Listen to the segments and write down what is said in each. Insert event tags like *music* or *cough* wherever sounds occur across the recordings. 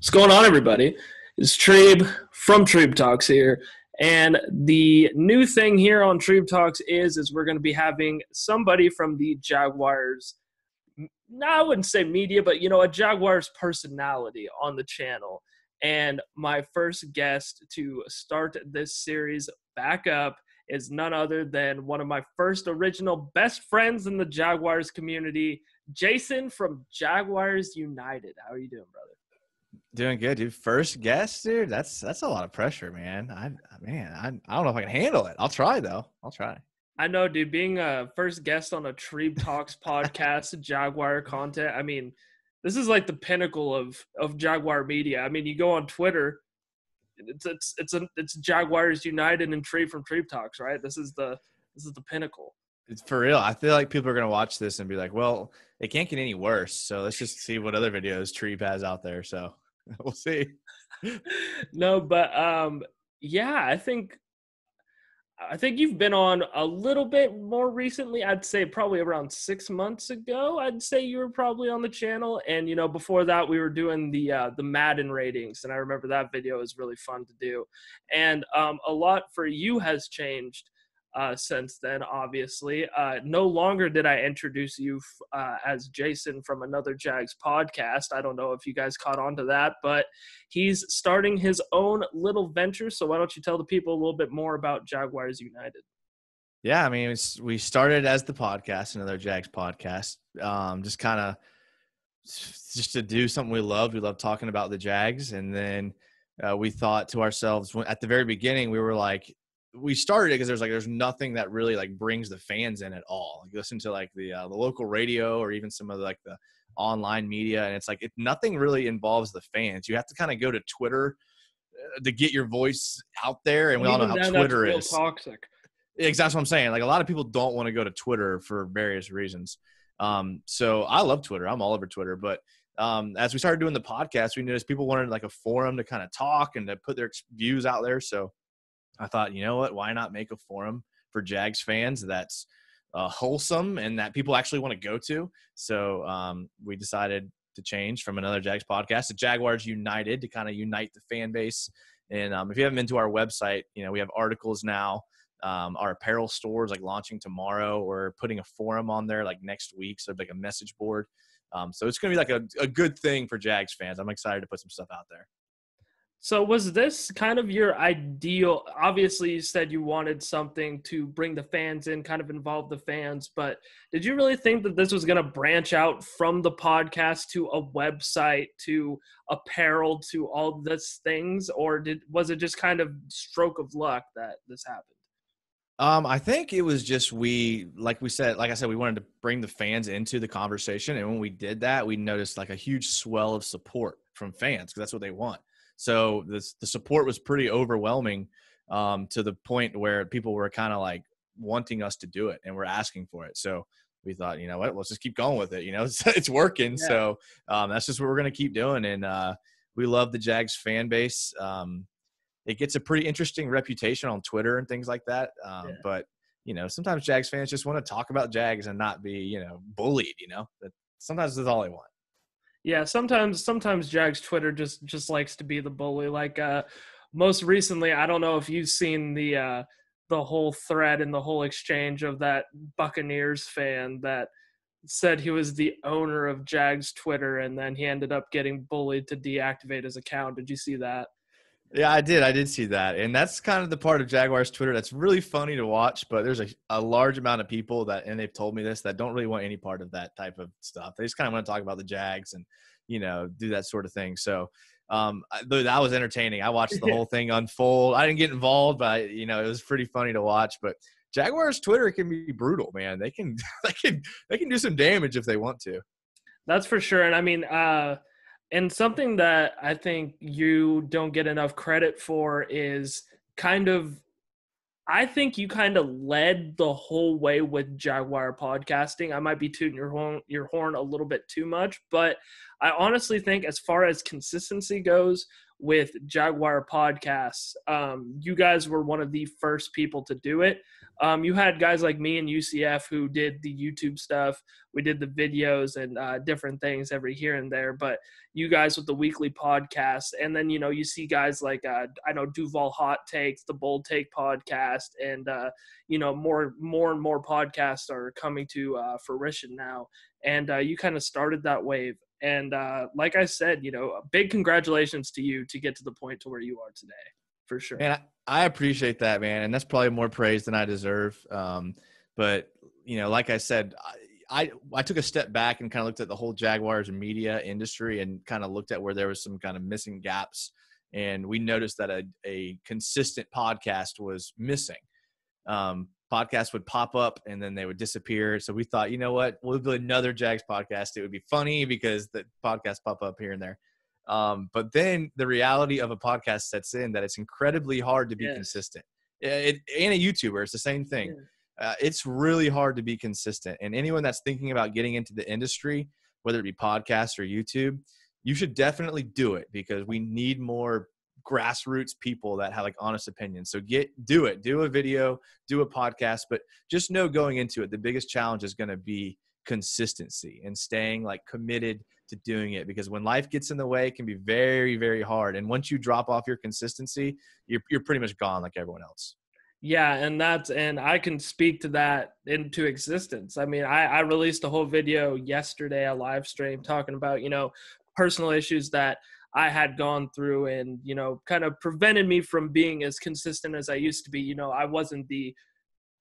What's going on, everybody? It's Treeb from Treeb Talks here. And the new thing here on Treeb Talks is, is we're going to be having somebody from the Jaguars. No, I wouldn't say media, but you know, a Jaguars personality on the channel. And my first guest to start this series back up is none other than one of my first original best friends in the Jaguars community, Jason from Jaguars United. How are you doing, brother? Doing good, dude. First guest, dude. That's that's a lot of pressure, man. I man, I, I don't know if I can handle it. I'll try though. I'll try. I know, dude. Being a first guest on a Treeb Talks podcast, Jaguar content. I mean, this is like the pinnacle of of Jaguar media. I mean, you go on Twitter, it's it's it's a, it's Jaguars United and Treeb from Treeb Talks, right? This is the this is the pinnacle. It's for real. I feel like people are gonna watch this and be like, "Well, it can't get any worse." So let's just see what other videos Treeb has out there. So *laughs* we'll see. no, but um, yeah, I think I think you've been on a little bit more recently. I'd say probably around six months ago. I'd say you were probably on the channel, and you know before that we were doing the uh, the Madden ratings, and I remember that video was really fun to do. And um, a lot for you has changed uh, since then, obviously. Uh, no longer did I introduce you uh, as Jason from another Jags podcast. I don't know if you guys caught on to that, but he's starting his own little venture. So why don't you tell the people a little bit more about Jaguars United? Yeah, I mean, we started as the podcast, another Jags podcast, um, just kind of just to do something we loved. We love talking about the Jags, and then uh, we thought to ourselves at the very beginning, we were like, we started it because there's like there's nothing that really like brings the fans in at all. Like listen to like the uh, the local radio or even some of the, like the online media, and it's like it nothing really involves the fans. You have to kind of go to Twitter uh, to get your voice out there, and we all know how Twitter is toxic. Exactly what I'm saying. Like a lot of people don't want to go to Twitter for various reasons. Um, so I love Twitter. I'm all over Twitter, but um, as we started doing the podcast, we noticed people wanted like a forum to kind of talk and to put their views out there. So I thought, you know what? Why not make a forum for Jags fans that's uh, wholesome and that people actually want to go to? So um, we decided to change from another Jags podcast to Jaguars United to kind of unite the fan base. And um, if you haven't been to our website, you know we have articles now. Um, our apparel stores like launching tomorrow. We're putting a forum on there like next week, so like a message board. Um, so it's going to be like a, a good thing for Jags fans. I'm excited to put some stuff out there. So was this kind of your ideal? Obviously, you said you wanted something to bring the fans in, kind of involve the fans, but did you really think that this was going to branch out from the podcast to a website to apparel to all this things, or did was it just kind of stroke of luck that this happened? Um, I think it was just we, like we said, like I said, we wanted to bring the fans into the conversation, and when we did that, we noticed like a huge swell of support from fans because that's what they want so this, the support was pretty overwhelming um, to the point where people were kind of like wanting us to do it and we're asking for it. So we thought, you know what, let's just keep going with it. You know, *laughs* it's, it's working. Yeah. So um, that's just what we're going to keep doing. And uh, we love the Jags fan base. Um, it gets a pretty interesting reputation on Twitter and things like that. Um, yeah. But you know, sometimes Jags fans just want to talk about Jags and not be, you know, bullied. You know, that sometimes that's all they want. Yeah, sometimes sometimes Jags Twitter just just likes to be the bully. Like uh most recently, I don't know if you've seen the uh the whole thread and the whole exchange of that Buccaneers fan that said he was the owner of Jags Twitter and then he ended up getting bullied to deactivate his account. Did you see that? Yeah, I did. I did see that. And that's kind of the part of Jaguars Twitter that's really funny to watch. But there's a, a large amount of people that, and they've told me this, that don't really want any part of that type of stuff. They just kind of want to talk about the Jags and, you know, do that sort of thing. So um, that was entertaining. I watched the whole *laughs* thing unfold. I didn't get involved, but, you know, it was pretty funny to watch. But Jaguars Twitter can be brutal, man. They can, *laughs* they can, they can do some damage if they want to. That's for sure. And I mean, uh, and something that I think you don't get enough credit for is kind of I think you kind of led the whole way with Jaguar podcasting. I might be tooting your horn, your horn a little bit too much, but I honestly think, as far as consistency goes with Jaguar podcasts, um, you guys were one of the first people to do it. Um, you had guys like me and UCF who did the YouTube stuff. We did the videos and uh, different things every here and there. But you guys with the weekly podcast, and then you know you see guys like uh, I know Duval Hot Takes, the Bold Take podcast, and uh, you know more more and more podcasts are coming to uh, fruition now. And uh, you kind of started that wave. And uh, like I said, you know, big congratulations to you to get to the point to where you are today for sure. And I, I appreciate that, man. And that's probably more praise than I deserve. Um, but you know, like I said, I, I, I took a step back and kind of looked at the whole Jaguars media industry and kind of looked at where there was some kind of missing gaps. And we noticed that a, a consistent podcast was missing. Um, podcasts would pop up and then they would disappear. So we thought, you know what, we'll do another Jags podcast. It would be funny because the podcasts pop up here and there. Um, but then the reality of a podcast sets in that it's incredibly hard to be yes. consistent. It, and a YouTuber, it's the same thing. Yeah. Uh, it's really hard to be consistent. And anyone that's thinking about getting into the industry, whether it be podcast or YouTube, you should definitely do it because we need more grassroots people that have like honest opinions. So get do it, do a video, do a podcast, but just know going into it, the biggest challenge is going to be consistency and staying like committed to doing it because when life gets in the way it can be very very hard and once you drop off your consistency you're, you're pretty much gone like everyone else. Yeah and that's and i can speak to that into existence. I mean i i released a whole video yesterday a live stream talking about you know personal issues that i had gone through and you know kind of prevented me from being as consistent as i used to be. You know i wasn't the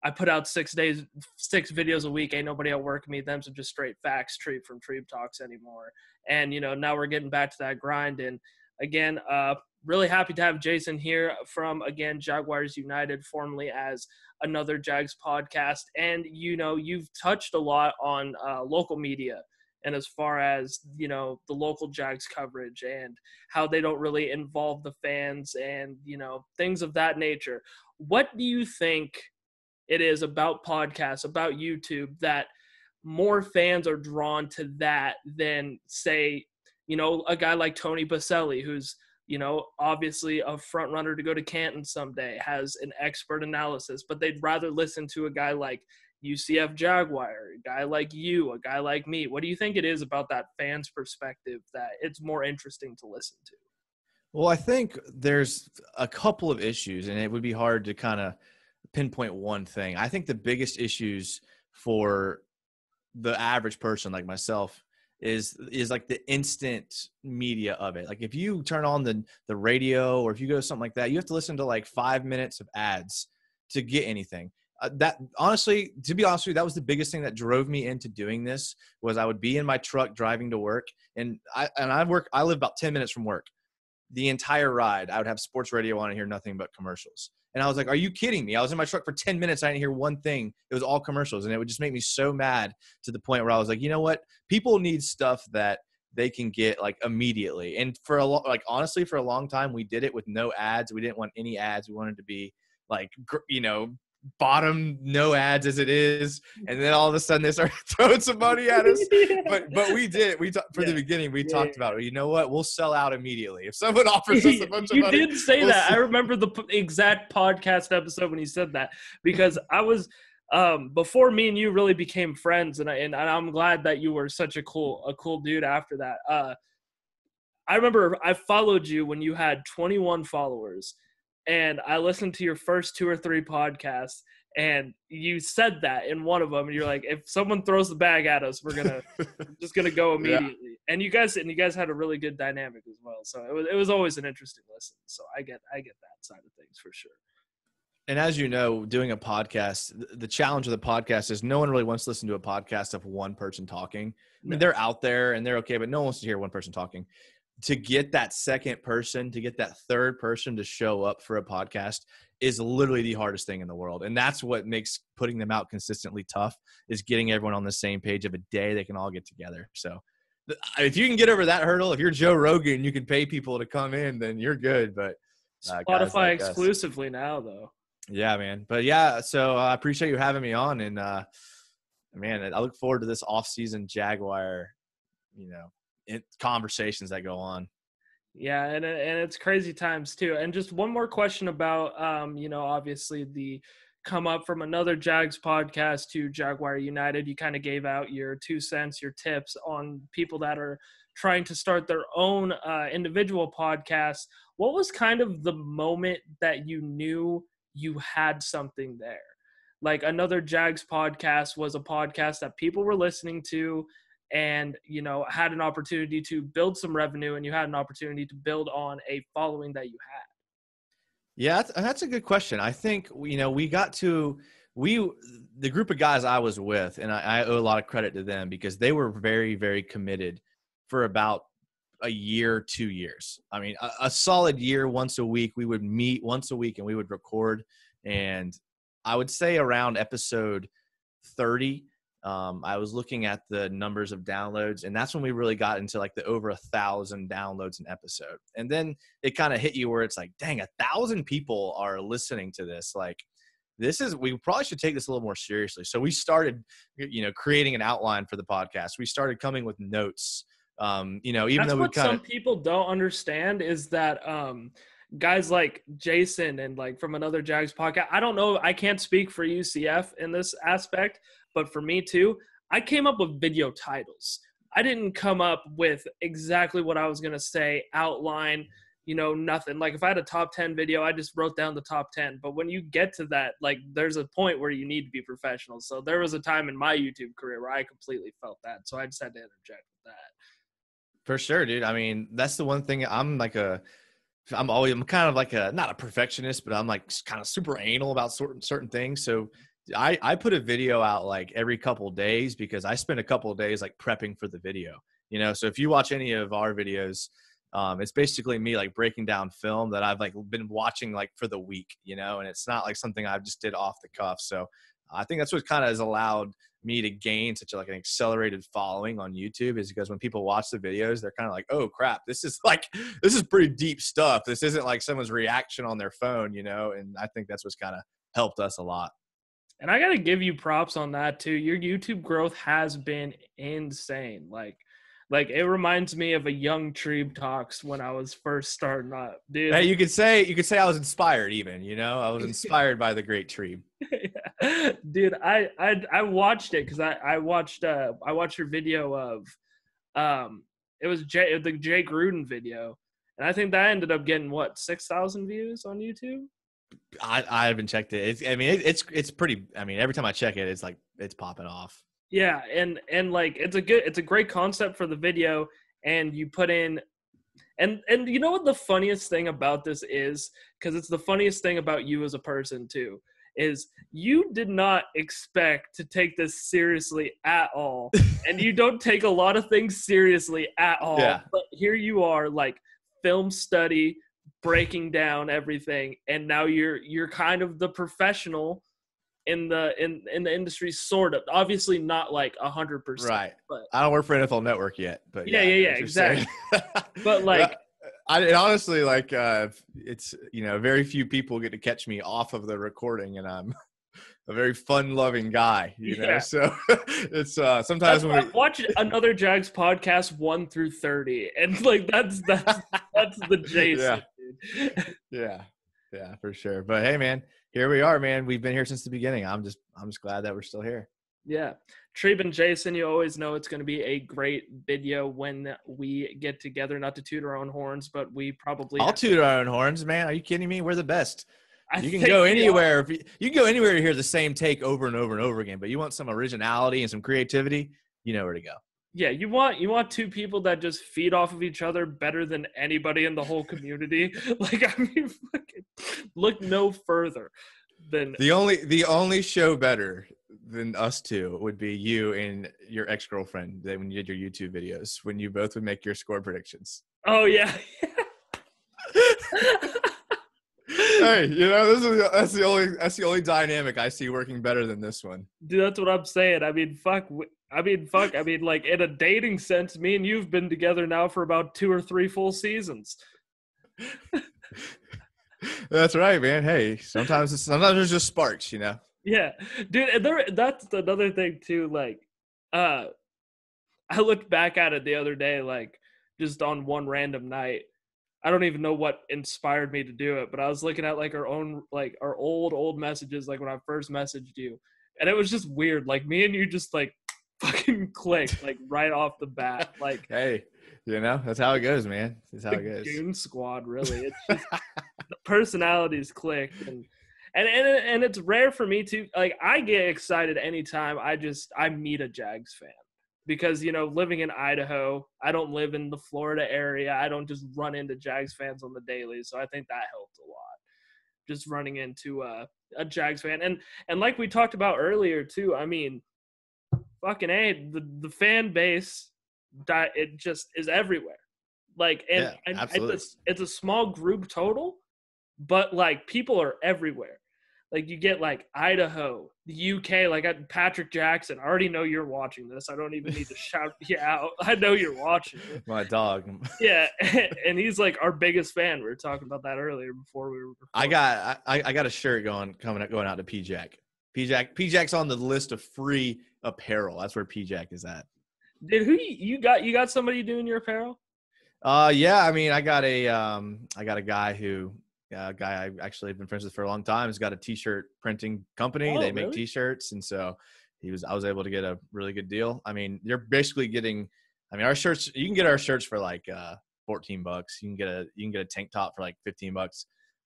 I put out six days, six videos a week. Ain't nobody at work me. Them's just straight facts, Treeb from Treeb Talks anymore. And you know, now we're getting back to that grind. And again, uh, really happy to have Jason here from again Jaguars United, formerly as another Jags podcast. And you know, you've touched a lot on uh, local media and as far as you know the local jags coverage and how they don't really involve the fans and you know things of that nature what do you think it is about podcasts, about YouTube, that more fans are drawn to that than say, you know, a guy like Tony Boselli, who's you know, obviously a front runner to go to Canton someday, has an expert analysis, but they'd rather listen to a guy like UCF Jaguar, a guy like you, a guy like me. What do you think it is about that fan's perspective that it's more interesting to listen to? Well, I think there's a couple of issues, and it would be hard to kind of pinpoint one thing. I think the biggest issues for the average person like myself is is like the instant media of it. Like if you turn on the the radio or if you go to something like that, you have to listen to like five minutes of ads to get anything. Uh, that honestly, to be honest with you, that was the biggest thing that drove me into doing this. Was I would be in my truck driving to work, and I and I work. I live about ten minutes from work. The entire ride, I would have sports radio on and hear nothing but commercials. And I was like, are you kidding me? I was in my truck for 10 minutes. I didn't hear one thing. It was all commercials. And it would just make me so mad to the point where I was like, you know what? People need stuff that they can get like immediately. And for a long, like honestly, for a long time, we did it with no ads. We didn't want any ads. We wanted to be like, you know, bottom no ads as it is and then all of a sudden they start *laughs* throwing some money at us yeah. but but we *laughs* did we talked from yeah. the beginning we yeah. talked about it you know what we'll sell out immediately if someone *laughs* offers us a bunch you of money you did say we'll that i remember the exact podcast episode when you said that because i was um, before me and you really became friends and, I, and i'm glad that you were such a cool a cool dude after that uh, i remember i followed you when you had 21 followers and I listened to your first two or three podcasts, and you said that in one of them, and you're like, if someone throws the bag at us, we're gonna *laughs* just gonna go immediately. Yeah. And you guys and you guys had a really good dynamic as well. So it was it was always an interesting listen. So I get I get that side of things for sure. And as you know, doing a podcast, the challenge of the podcast is no one really wants to listen to a podcast of one person talking. I mean, they're out there and they're okay, but no one wants to hear one person talking to get that second person, to get that third person to show up for a podcast is literally the hardest thing in the world. And that's what makes putting them out consistently tough is getting everyone on the same page of a day they can all get together. So if you can get over that hurdle, if you're Joe Rogan, you can pay people to come in, then you're good. But uh, Spotify like exclusively us. now though. Yeah, man. But yeah, so uh, I appreciate you having me on and uh man, I look forward to this off-season Jaguar, you know, conversations that go on. Yeah, and and it's crazy times too. And just one more question about, um, you know, obviously the come up from another Jags podcast to Jaguar United. You kind of gave out your two cents, your tips on people that are trying to start their own uh, individual podcast. What was kind of the moment that you knew you had something there? Like another Jags podcast was a podcast that people were listening to and you know had an opportunity to build some revenue and you had an opportunity to build on a following that you had. Yeah that's, uh, that's a good question. I think you know we got to we the group of guys i was with and I, I owe a lot of credit to them because they were very very committed for about a year two years. I mean a, a solid year once a week we would meet once a week and we would record. And i would say around episode 30 um, I was looking at the numbers of downloads, and that's when we really got into like the over a thousand downloads an episode. And then it kind of hit you where it's like, dang, a thousand people are listening to this. Like, this is we probably should take this a little more seriously. So we started, you know, creating an outline for the podcast. We started coming with notes. Um, you know, even that's though we what kind some people don't understand is that um, guys like Jason and like from another Jags podcast. I don't know. I can't speak for UCF in this aspect, but for me too, I came up with video titles. I didn't come up with exactly what I was going to say, outline, you know, nothing. Like if I had a top 10 video, I just wrote down the top 10. But when you get to that, like there's a point where you need to be professional. So there was a time in my YouTube career where I completely felt that. So I just had to interject with that. For sure, dude. I mean, that's the one thing I'm like a I'm always I'm kind of like a not a perfectionist, but I'm like kind of super anal about certain certain things. So I I put a video out like every couple days because I spend a couple days like prepping for the video. You know, so if you watch any of our videos, um, it's basically me like breaking down film that I've like been watching like for the week. You know, and it's not like something I've just did off the cuff. So I think that's what kind of has allowed me to gain such a, like an accelerated following on YouTube is because when people watch the videos, they're kind of like, "Oh crap, this is *laughs* like this is pretty deep stuff. This isn't like someone's reaction on their phone, you know." And I think that's what's kind of helped us a lot. And I got to give you props on that too. Your YouTube growth has been insane. Like like it reminds me of a young Treeb talks when I was first starting up, dude. Hey, you could say you could say I was inspired, even. You know, I was *laughs* inspired by the great Treeb. yeah. *laughs* Dude, I I I watched it because I I watched uh I watched your video of um it was Jay the Jay Gruden video, and I think that ended up getting what six thousand views on YouTube. I I haven't checked it. It's, I mean, it, it's it's pretty. I mean, every time I check it, it's like it's popping off. Yeah, and and like it's a good it's a great concept for the video and you put in and and you know what the funniest thing about this is cuz it's the funniest thing about you as a person too is you did not expect to take this seriously at all *laughs* and you don't take a lot of things seriously at all Yeah. but here you are like film study breaking down everything and now you're you're kind of the professional in the in in the industry sort of obviously not like a hundred percent Right. but I don't work for NFL Network yet, but Yeah, yeah, yeah, yeah, what. *laughs* But, like- I honestly like uh it's you know very few people get to catch me off of the recording, and I'm a very fun-loving guy, you know. Yeah. *laughs* So it's uh sometimes that's when we, watch another Jags podcast one through thirty, and like that's that's that's the *laughs* Jason. Dude. *laughs* yeah, yeah, for sure. But hey, man, here we are, man. We've been here since the beginning. I'm just I'm just glad that we're still here. Yeah. Treeb and Jason, you always know it's going to be a great video when we get together. Not to toot our own horns, but we probably. I'll toot our own horns, man. Are you kidding me? We're the best. I you can go anywhere. If you, you can go anywhere to hear the same take over and over and over again. But you want some originality and some creativity, you know where to go. Yeah, you want you want two people that just feed off of each other better than anybody in the whole community. *laughs* like I mean, fucking, look no further than The only the only show better than us two would be you and your ex girlfriend that when you did your YouTube videos when you both would make your score predictions. oh yeah. *laughs* hey, you know this is that's the only that's the only dynamic I see working better than this one. Dude, that's what I'm saying. I mean, fuck. I mean, fuck. I mean, like in a dating sense, me and you've been together now for about two or three full seasons. *laughs* That's right, man. Hey, sometimes it's, sometimes there's just sparks, you know. Yeah, dude. And there, that's another thing too. Like, uh, I looked back at it the other day, like just on one random night, I don't even know what inspired me to do it, but I was looking at like our own like our old old messages like when I first messaged you. And it was just weird. Like me and you just like fucking *laughs* clicked like right off the bat. Like hey, you know, that's how it goes, man. That's how it goes. Goon squad, really. It's *laughs* just the personalities click and and and and it's rare for me to like I get excited anytime I just I meet a Jags fan because you know living in Idaho, I don't live in the Florida area. I don't just run into Jags fans on the daily, so I think that helped a lot. Just running into a, a Jags fan, and and like we talked about earlier too. I mean, fucking a the the fan base that it just is everywhere. Like and, Yeah, and it's a, it's a small group total, but like people are everywhere. Like you get like Idaho, the UK, like I- Patrick Jackson. I already know you're watching this. I don't even need to *laughs* shout you out. I know you're watching it. My dog. Yeah, *laughs* *laughs* and he's like our biggest fan. We were talking about that earlier before we were. I got I, I got a shirt going coming going out to P Jack. P Jack P Jack's on the list of free apparel. That's where P Jack is at. Did who you you got? You got somebody doing your apparel? Uh yeah, I mean I got a um I got a guy who uh, a guy I actually have been friends with for a long time. He's got a t-shirt printing company. Oh, they make really? t-shirts and so he was I was able to get a really good deal. I mean, you're basically getting I mean our shirts you can get our shirts for like uh 14 bucks. You can get a you can get a tank top for like 15 bucks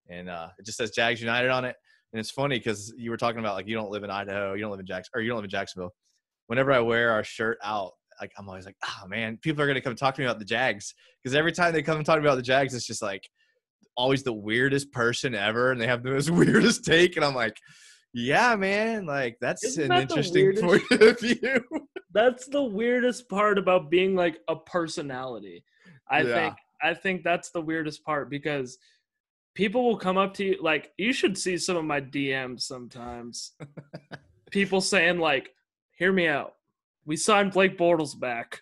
and uh it just says Jags United on it. And it's funny cuz you were talking about like you don't live in Idaho, you don't live in Jackson or you don't live in Jacksonville. Whenever I wear our shirt out, like I'm always like, "Oh man, people are going to come talk to me about the Jags." because every time they come and talk about the Jags, it's just like always the weirdest person ever, and they have the most *laughs* weirdest take, and I'm like, yeah, man, like that's Isn't an that interesting point *laughs* of view. That's the weirdest part about being like a personality. I Yeah. think I think that's the weirdest part because people will come up to you like you should see some of my DMs sometimes. *laughs* people saying like, "Hear me out. We signed Blake Bortles back.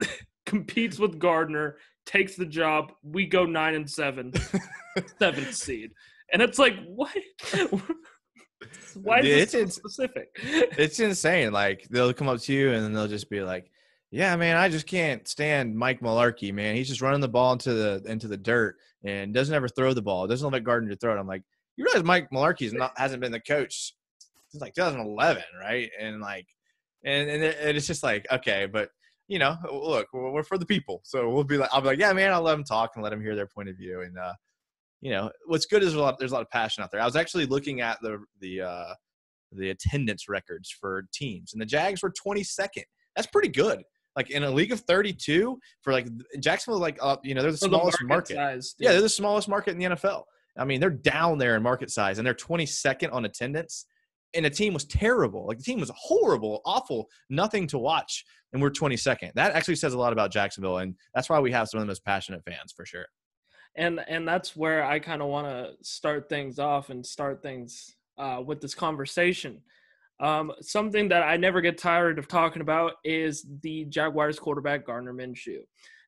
*laughs* Competes with Gardner, takes the job. We go 9 and 7, *laughs* seventh seed." And it's like, "What? Why is Yeah, this it's- so specific?" it's insane. Like they'll come up to you and they'll just be like, "Yeah, man, I just can't stand Mike Mularkey, man. He's just running the ball into the into the dirt and doesn't ever throw the ball. Doesn't let Gardner throw it." I'm like, "You realize Mike Mularkey's not hasn't been the coach since like 2011, right?" And like, and and, it, it's just like, okay, but you know, look, we're, we're for the people, so we'll be like, I'll be like, yeah, man, I'll let them talk and let them hear their point of view, and uh, you know, what's good is a lot, there's a lot of passion out there. I was actually looking at the the uh, the attendance records for teams, and the Jags were 22nd. That's pretty good. Like in a league of 32 for like Jacksonville, like uh, you know, they're the For the smallest market. size, Yeah, they're the smallest market in the NFL. I mean, they're down there in market size, and they're 22nd on attendance. And the team was terrible. Like the team was horrible, awful, nothing to watch, and we're 22nd. That actually says a lot about Jacksonville, and that's why we have some of the most passionate fans for sure. and and that's where I kind of want to start things off and start things uh, with this conversation. Um, something that I never get tired of talking about is the Jaguars quarterback Gardner Minshew.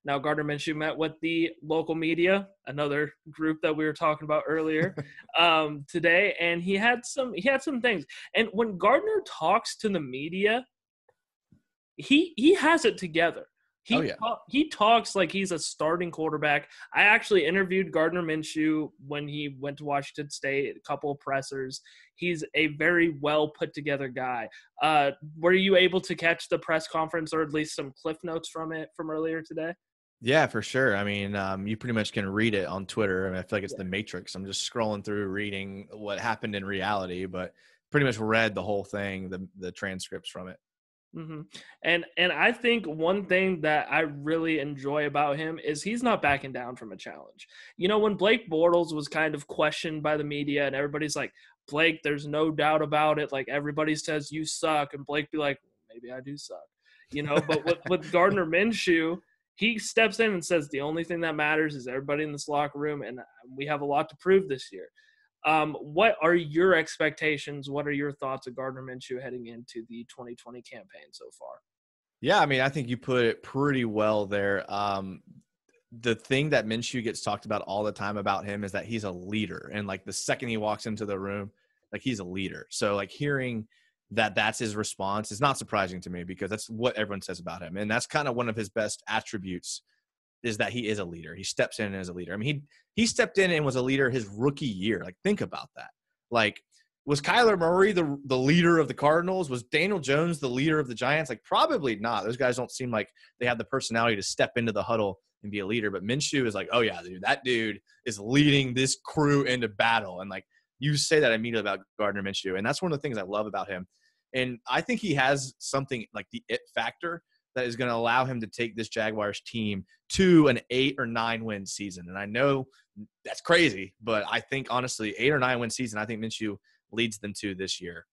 Now, Gardner Minshew met with the local media, another group that we were talking about earlier, *laughs* um, today, and he had some he had some things. And when Gardner talks to the media, he he has it together. He Oh, yeah. he talks like he's a starting quarterback. I actually interviewed Gardner Minshew when he went to Washington State, a couple of pressers. He's a very well put together guy. Uh, were you able to catch the press conference or at least some cliff notes from it from earlier today? Yeah, for sure. I mean, um, you pretty much can read it on Twitter. I, mean, I feel like it's the Matrix. I'm just scrolling through, reading what happened in reality, but pretty much read the whole thing, the the transcripts from it. Hmm And and I think one thing that I really enjoy about him is he's not backing down from a challenge. You know, when Blake Bortles was kind of questioned by the media, and everybody's like, Blake, there's no doubt about it. Like everybody says you suck, and Blake be like, maybe I do suck. You know, but with, *laughs* with Gardner Minshew, he steps in and says the only thing that matters is everybody in this locker room, and we have a lot to prove this year. Um, what are your expectations? What are your thoughts of Gardner Minshew heading into the 2020 campaign so far? Yeah, I mean, I think you put it pretty well there. Um, the thing that Minshew gets talked about all the time about him is that he's a leader, and like the second he walks into the room, like he's a leader. So like hearing that that's his response is not surprising to me because that's what everyone says about him, and that's kind of one of his best attributes is that he is a leader. He steps in as a leader. I mean, he he stepped in and was a leader his rookie year. Like, think about that. Like, was Kyler Murray the the leader of the Cardinals? Was Daniel Jones the leader of the Giants? Like, probably not. Those guys don't seem like they have the personality to step into the huddle and be a leader. But Minshew is like, oh yeah, dude, that dude is leading this crew into battle. And like, you say that immediately about Gardner Minshew, and that's one of the things I love about him. And I think he has something like the it factor that is going to allow him to take this Jaguars team to an eight or nine win season. And I know that's crazy, but I think honestly, eight or nine win season, I think Minshew leads them to this year.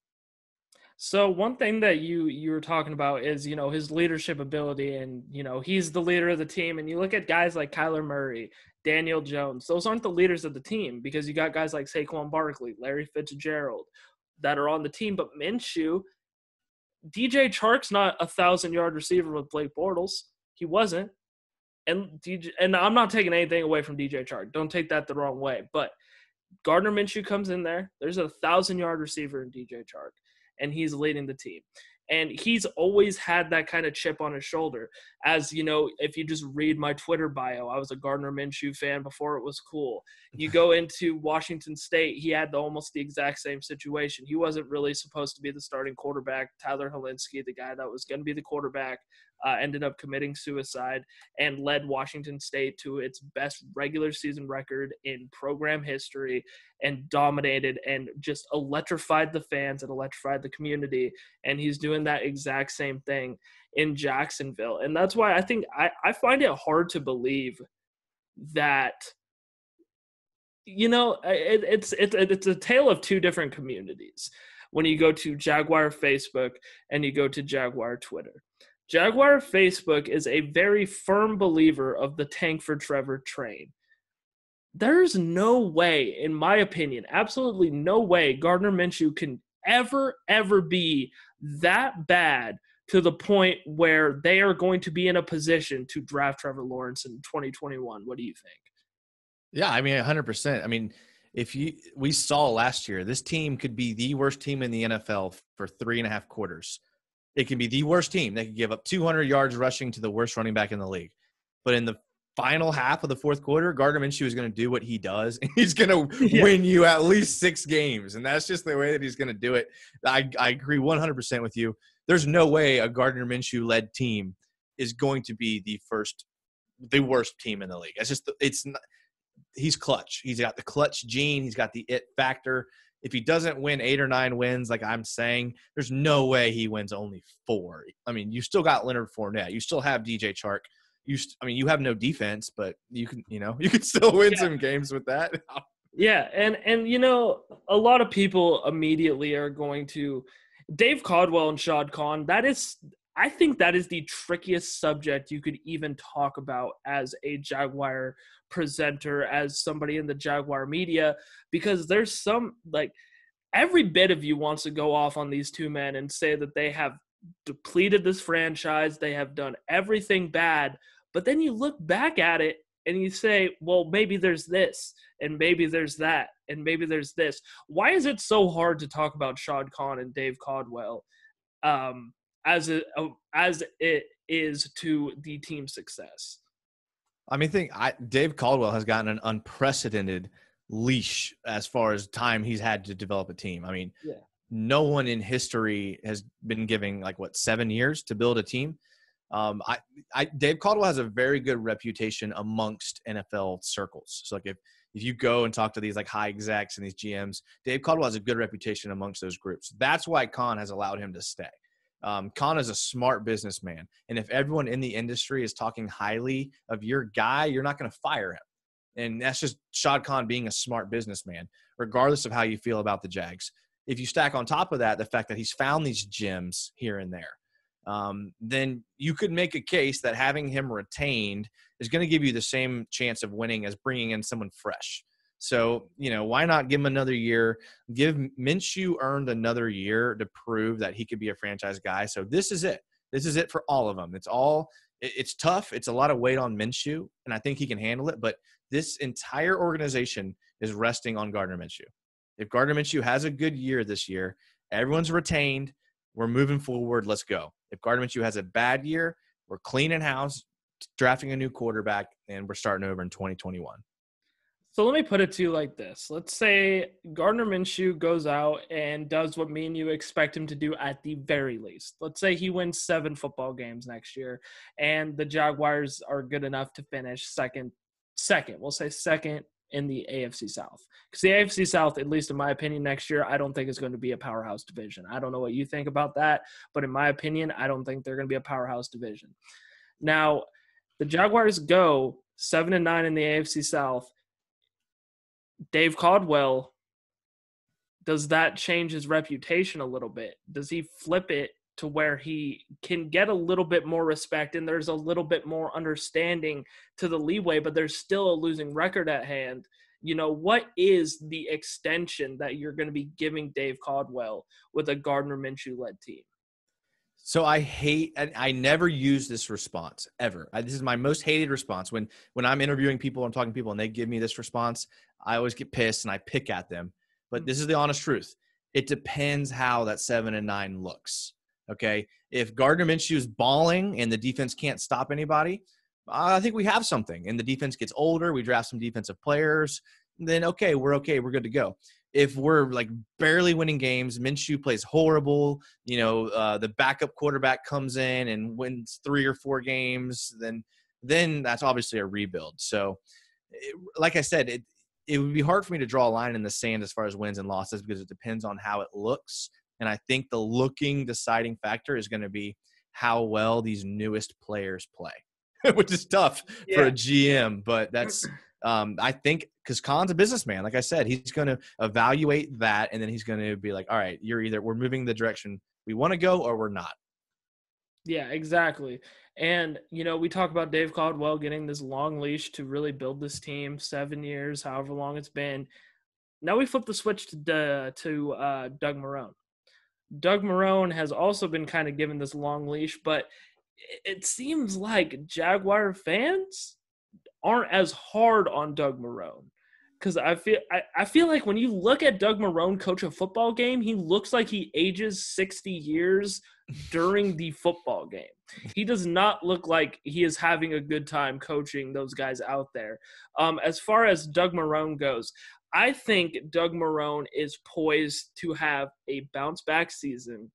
So one thing that you you were talking about is you know his leadership ability, and you know he's the leader of the team. And you look at guys like Kyler Murray, Daniel Jones; those aren't the leaders of the team because you got guys like Saquon Barkley, Larry Fitzgerald, that are on the team. But Minshew DJ Chark's not a thousand yard receiver with Blake Bortles. He wasn't. And DJ, and I'm not taking anything away from DJ Chark. Don't take that the wrong way. But Gardner Minshew comes in there. There's a thousand yard receiver in DJ Chark, and he's leading the team and he's always had that kind of chip on his shoulder. As you know, if you just read my Twitter bio, I was a Gardner Minshew fan before it was cool. You go *laughs* into Washington State, he had the, almost the exact same situation. He wasn't really supposed to be the starting quarterback. Tyler Hilinski, the guy that was going to be the quarterback, uh, ended up committing suicide and led Washington State to its best regular season record in program history and dominated and just electrified the fans and electrified the community. And he's doing that exact same thing in Jacksonville. And that's why I think I, I find it hard to believe that you know it, it's it's it's a tale of two different communities when you go to jaguar facebook and you go to jaguar twitter Jaguar Facebook is a very firm believer of the tank for Trevor train. There's no way, in my opinion, absolutely no way Gardner Minshew can ever, ever be that bad to the point where they are going to be in a position to draft Trevor Lawrence in 2021. What do you think? Yeah, I mean, 100%. I mean, if you we saw last year, this team could be the worst team in the NFL for three and a half quarters. It can be the worst team. They could give up 200 yards rushing to the worst running back in the league. But in the final half of the fourth quarter, Gardner Minshew is going to do what he does, and *laughs* he's going *laughs* to yeah. win you at least six games. And that's just the way that he's going to do it. I, I agree 100% with you. There's no way a Gardner Minshew led team is going to be the first, the worst team in the league. It's just, it's not, he's clutch. He's got the clutch gene, he's got the it factor if he doesn't win eight or nine wins, like I'm saying, there's no way he wins only four. I mean, you still got Leonard Fournette. You still have DJ Chark. You, st- I mean, you have no defense, but you can, you know, *laughs* you can still win yeah. some games with that. yeah, and and you know, a lot of people immediately are going to Dave Caldwell and Shad Khan. That is, I think that is the trickiest subject you could even talk about as a Jaguar presenter as somebody in the Jaguar media because there's some like every bit of you wants to go off on these two men and say that they have depleted this franchise, they have done everything bad, but then you look back at it and you say, well, maybe there's this, and maybe there's that, and maybe there's this. Why is it so hard to talk about Shad Khan and Dave Caldwell um, as a, as it is to the team's success? I mean, think I, Dave Caldwell has gotten an unprecedented leash as far as time he's had to develop a team. I mean, yeah. no one in history has been giving like what seven years to build a team. Um, I, I, Dave Caldwell has a very good reputation amongst NFL circles. So like if if you go and talk to these like high execs and these GMs, Dave Caldwell has a good reputation amongst those groups. That's why Khan has allowed him to stay. Um, Khan is a smart businessman, and if everyone in the industry is talking highly of your guy, you're not going to fire him. And that's just Shad Khan being a smart businessman, regardless of how you feel about the Jags. If you stack on top of that the fact that he's found these gems here and there, um, then you could make a case that having him retained is going to give you the same chance of winning as bringing in someone fresh. So, you know, why not give him another year? Give Minshew earned another year to prove that he could be a franchise guy. So this is it. This is it for all of them. It's all it's tough. It's a lot of weight on Minshew, and I think he can handle it. But this entire organization is resting on Gardner Minshew. If Gardner Minshew has a good year this year, everyone's retained. We're moving forward. Let's go. If Gardner Minshew has a bad year, we're cleaning house. drafting a new quarterback, and we're starting over in 2021. So let me put it to you like this. Let's say Gardner Minshew goes out and does what me and you expect him to do at the very least. Let's say he wins seven football games next year and the Jaguars are good enough to finish second, second, we'll say second in the AFC South. Because the AFC South, at least in my opinion, next year, I don't think is going to be a powerhouse division. I don't know what you think about that, but in my opinion, I don't think they're going to be a powerhouse division. Now, the Jaguars go seven and nine in the AFC South. Dave Caldwell, does that change his reputation a little bit? Does he flip it to where he can get a little bit more respect and there's a little bit more understanding to the leeway, but there's still a losing record at hand. You know, what is the extension that you're going to be giving Dave Caldwell with a Gardner Minshew led team? So I hate, and I never use this response ever. I, this is my most hated response when when I'm interviewing people, I'm talking to people, and they give me this response. I always get pissed and I pick at them. But hmm. this is the honest truth. It depends how that seven and nine looks. Okay. If Gardner Minshew is balling and the defense can't stop anybody, I think we have something. And the defense gets older, we draft some defensive players, then okay, we're okay, we're good to go. If we're like barely winning games, Minshew plays horrible, you know, uh, the backup quarterback comes in and wins three or four games, then then that's obviously a rebuild. So, it, like I said, it it would be hard for me to draw a line in the sand as far as wins and losses because it depends on how it looks and I think the looking deciding factor is going to be how well these newest players play, *laughs* which is tough yeah. for a GM. But that's, *clears throat* um, I think, because Khan's a businessman. Like I said, he's going to evaluate that and then he's going to be like, all right, you're either, we're moving the direction we want to go or we're not. Yeah, exactly. And, you know, we talk about Dave Caldwell getting this long leash to really build this team, seven years, however long it's been. Now we flip the switch to, to uh, Doug Marrone. Doug Marrone has also been kind of given this long leash, but it seems like Jaguar fans aren't as hard on Doug Marrone. Because I feel I, I feel like when you look at Doug Marrone coach a football game, he looks like he ages 60 years during the football game. He does not look like he is having a good time coaching those guys out there. Um, as far as Doug Marrone goes, I think Doug Marrone is poised to have a bounce back season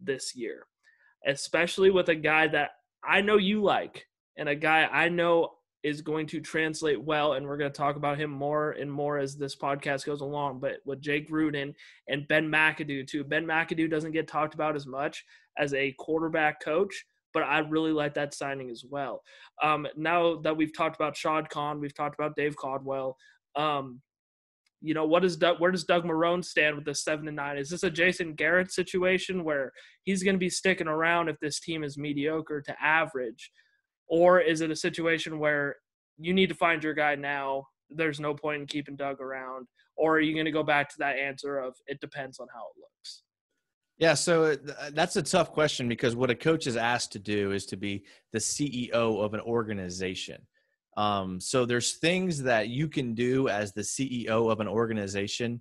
this year, especially with a guy that I know you like and a guy I know is going to translate well. And we're going to talk about him more and more as this podcast goes along. But with Jay Gruden and Ben McAdoo, too. Ben McAdoo doesn't get talked about as much as a quarterback coach, but I really like that signing as well. Um, now that we've talked about Shad Khan, we've talked about Dave Caldwell. Um, you know, what is Doug, where does Doug Marrone stand with the seven and nine? Is this a Jason Garrett situation where he's going to be sticking around if this team is mediocre to average, or is it a situation where you need to find your guy now? There's no point in keeping Doug around, or are you going to go back to that answer of it depends on how it looks? Yeah, so uh, that's a tough question because what a coach is asked to do is to be the CEO of an organization. Um, so there's things that you can do as the CEO of an organization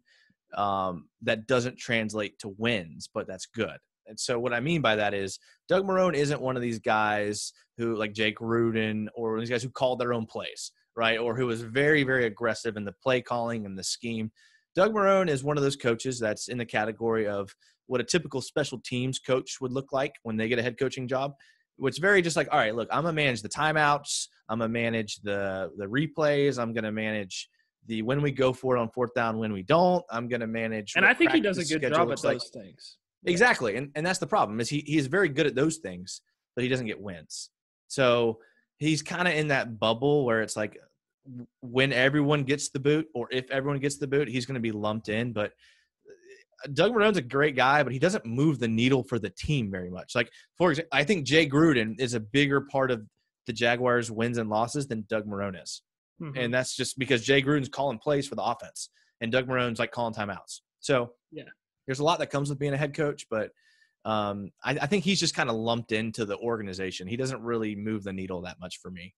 um, that doesn't translate to wins, but that's good. And so what I mean by that is Doug Marrone isn't one of these guys who like Jay Gruden or these guys who called their own plays, right? Or who was very, very aggressive in the play calling and the scheme. Doug Marrone is one of those coaches that's in the category of what a typical special teams coach would look like when they get a head coaching job it's very just like all right look i'm gonna manage the timeouts i'm gonna manage the the replays i'm gonna manage the when we go for it on fourth down when we don't i'm gonna manage and i think he does a good job at those like. things exactly and, and that's the problem is he, he is very good at those things but he doesn't get wins so he's kind of in that bubble where it's like when everyone gets the boot or if everyone gets the boot he's going to be lumped in but Doug Marrone's a great guy, but he doesn't move the needle for the team very much. Like, for example, I think Jay Gruden is a bigger part of the Jaguars' wins and losses than Doug Marrone is. Mm-hmm. And that's just because Jay Gruden's calling plays for the offense and Doug Marrone's like calling timeouts. So, yeah, there's a lot that comes with being a head coach, but um, I, I think he's just kind of lumped into the organization. He doesn't really move the needle that much for me.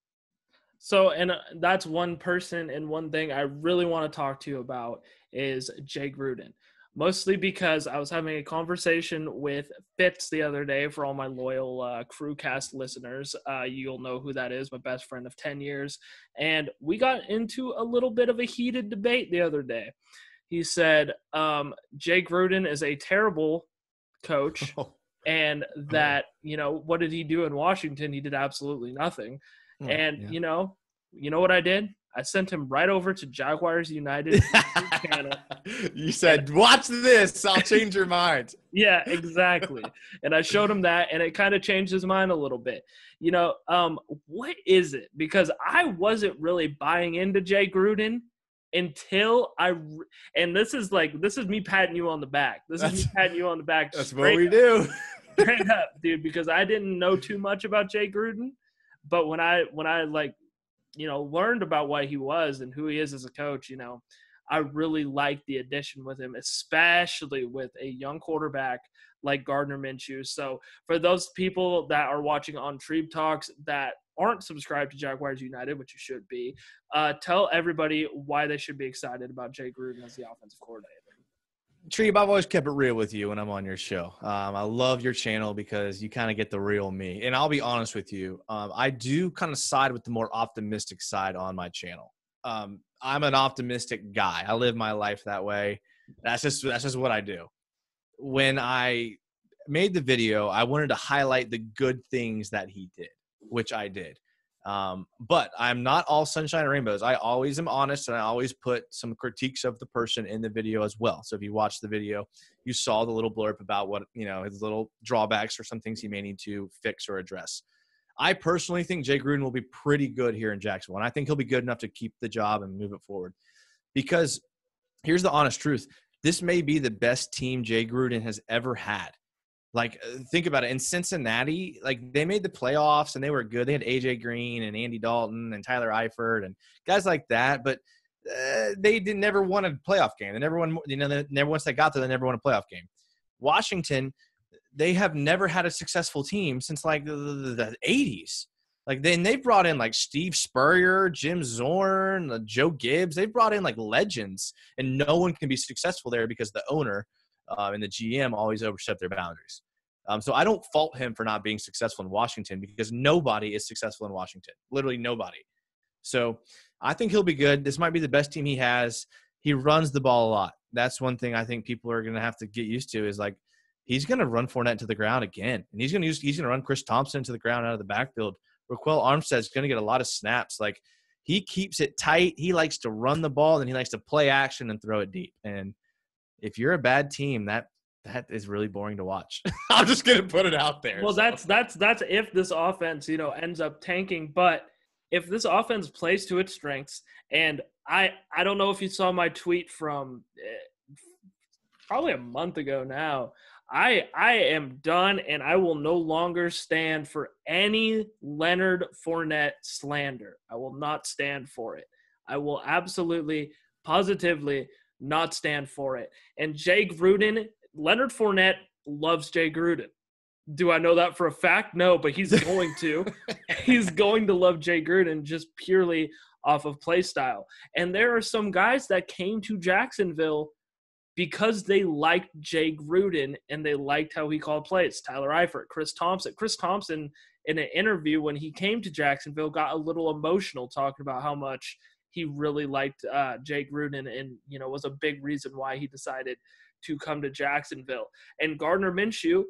So, and uh, that's one person and one thing I really want to talk to you about is Jay Gruden mostly because I was having a conversation with Fitz the other day for all my loyal uh, Crewcast listeners. Uh, you'll know who that is, my best friend of 10 years. And we got into a little bit of a heated debate the other day. He said um, Jay Gruden is a terrible coach. *laughs* and that, you know, what did he do in Washington? He did absolutely nothing. Oh, and, yeah. you know, you know what I did? I sent him right over to Jaguars United. *laughs* You said, "Watch this, I'll change your mind." *laughs* yeah, exactly. and I showed him that, and it kind of changed his mind a little bit. You know, um, what is it? Because I wasn't really buying into Jay Gruden until I, and this is like this is me patting you on the back. This is me patting you on the back. *laughs* That's what we up, do. *laughs* straight up, dude. Because I didn't know too much about Jay Gruden, but when I when I like you know, learned about what he was and who he is as a coach, you know, I really like the addition with him, especially with a young quarterback like Gardner Minshew. So for those people that are watching on Treeb Talks that aren't subscribed to Jaguars United, which you should be, uh, tell everybody why they should be excited about Jay Gruden as the offensive coordinator. Treeb, I've always kept it real with you when I'm on your show. Um, I love your channel because you kind of get the real me. And I'll be honest with you, um, I do kind of side with the more optimistic side on my channel. Um, I'm an optimistic guy. I live my life that way. That's just that's just what I do. When I made the video, I wanted to highlight the good things that he did, which I did. Um, but I'm not all sunshine and rainbows. I always am honest and I always put some critiques of the person in the video as well. So if you watch the video, you saw the little blurb about what, you know, his little drawbacks or some things he may need to fix or address. I personally think Jay Gruden will be pretty good here in Jacksonville. And I think he'll be good enough to keep the job and move it forward. Because here's the honest truth this may be the best team Jay Gruden has ever had. Like, uh, think about it. In Cincinnati, like they made the playoffs and they were good. They had AJ Green and Andy Dalton and Tyler Eifert and guys like that. But uh, they did never won a playoff game. They never won. You know, they never once they got there, they never won a playoff game. Washington, they have never had a successful team since like the, the, the 80s. Like then they brought in like Steve Spurrier, Jim Zorn, uh, Joe Gibbs. They brought in like legends, and no one can be successful there because the owner uh, and the GM always overstep their boundaries. Um, so I don't fault him for not being successful in Washington because nobody is successful in Washington. Literally nobody. So I think he'll be good. This might be the best team he has. He runs the ball a lot. That's one thing I think people are going to have to get used to is like he's going to run Fournette to the ground again, and he's going to use he's going to run Chris Thompson to the ground out of the backfield. Ryquell Armstead's going to get a lot of snaps. Like he keeps it tight. He likes to run the ball and he likes to play action and throw it deep. And if you're a bad team, that that is really boring to watch. *laughs* I'm just gonna put it out there. Well, so. that's that's that's if this offense, you know, ends up tanking. But if this offense plays to its strengths, and I I don't know if you saw my tweet from eh, probably a month ago now. I I am done, and I will no longer stand for any Leonard Fournette slander. I will not stand for it. I will absolutely, positively not stand for it. And Jay Gruden, Leonard Fournette loves Jay Gruden. Do I know that for a fact? No, but he's *laughs* going to. he's going to love Jay Gruden just purely off of play style. And there are some guys that came to Jacksonville because they liked Jay Gruden and they liked how he called plays. Tyler Eifert, Chris Thompson. Chris Thompson, in an interview when he came to Jacksonville, got a little emotional talking about how much he really liked uh, Jay Gruden and you know was a big reason why he decided to come to Jacksonville. And Gardner Minshew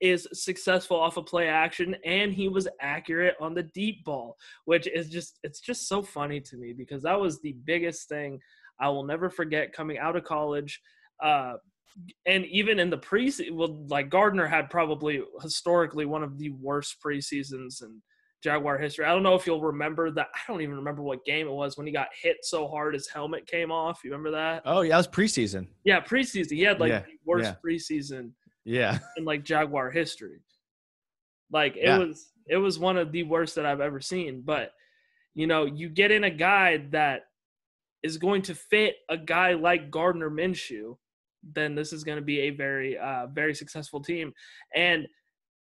is successful off of play action and he was accurate on the deep ball, which is just it's just so funny to me because that was the biggest thing I will never forget coming out of college. Uh, and even in the preseason, well, like Gardner had probably historically one of the worst preseasons and Jaguar history. I don't know if you'll remember that. I don't even remember what game it was when he got hit so hard his helmet came off. You remember that? Oh yeah, that was preseason. Yeah, preseason. He had like yeah, the worst yeah. preseason. Yeah. *laughs* In like Jaguar history. Like it yeah. was it was one of the worst that I've ever seen. But you know, you get in a guy that is going to fit a guy like Gardner Minshew, then this is going to be a very uh very successful team. And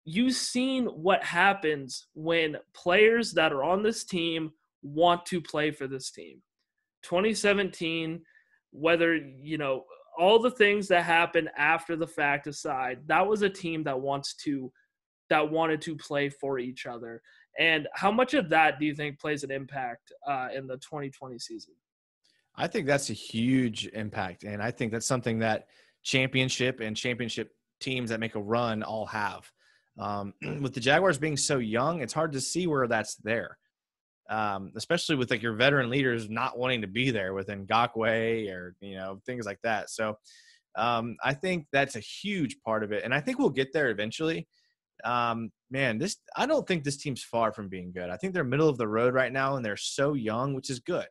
you've seen what happens when players that are on this team want to play for this team. 2017, whether, you know, all the things that happened after the fact aside, that was a team that wants to that wanted to play for each other. And how much of that do you think plays an impact uh, in the 2020 season? I think that's a huge impact, and I think that's something that championship and championship teams that make a run all have. Um, *clears throat* with the Jaguars being so young, it's hard to see where that's there. Um, especially with like your veteran leaders not wanting to be there with Ngakoue or you know things like that. So um, I think that's a huge part of it, and I think we'll get there eventually. Um, man, this I don't think this team's far from being good. I think they're middle of the road right now, and they're so young, which is good.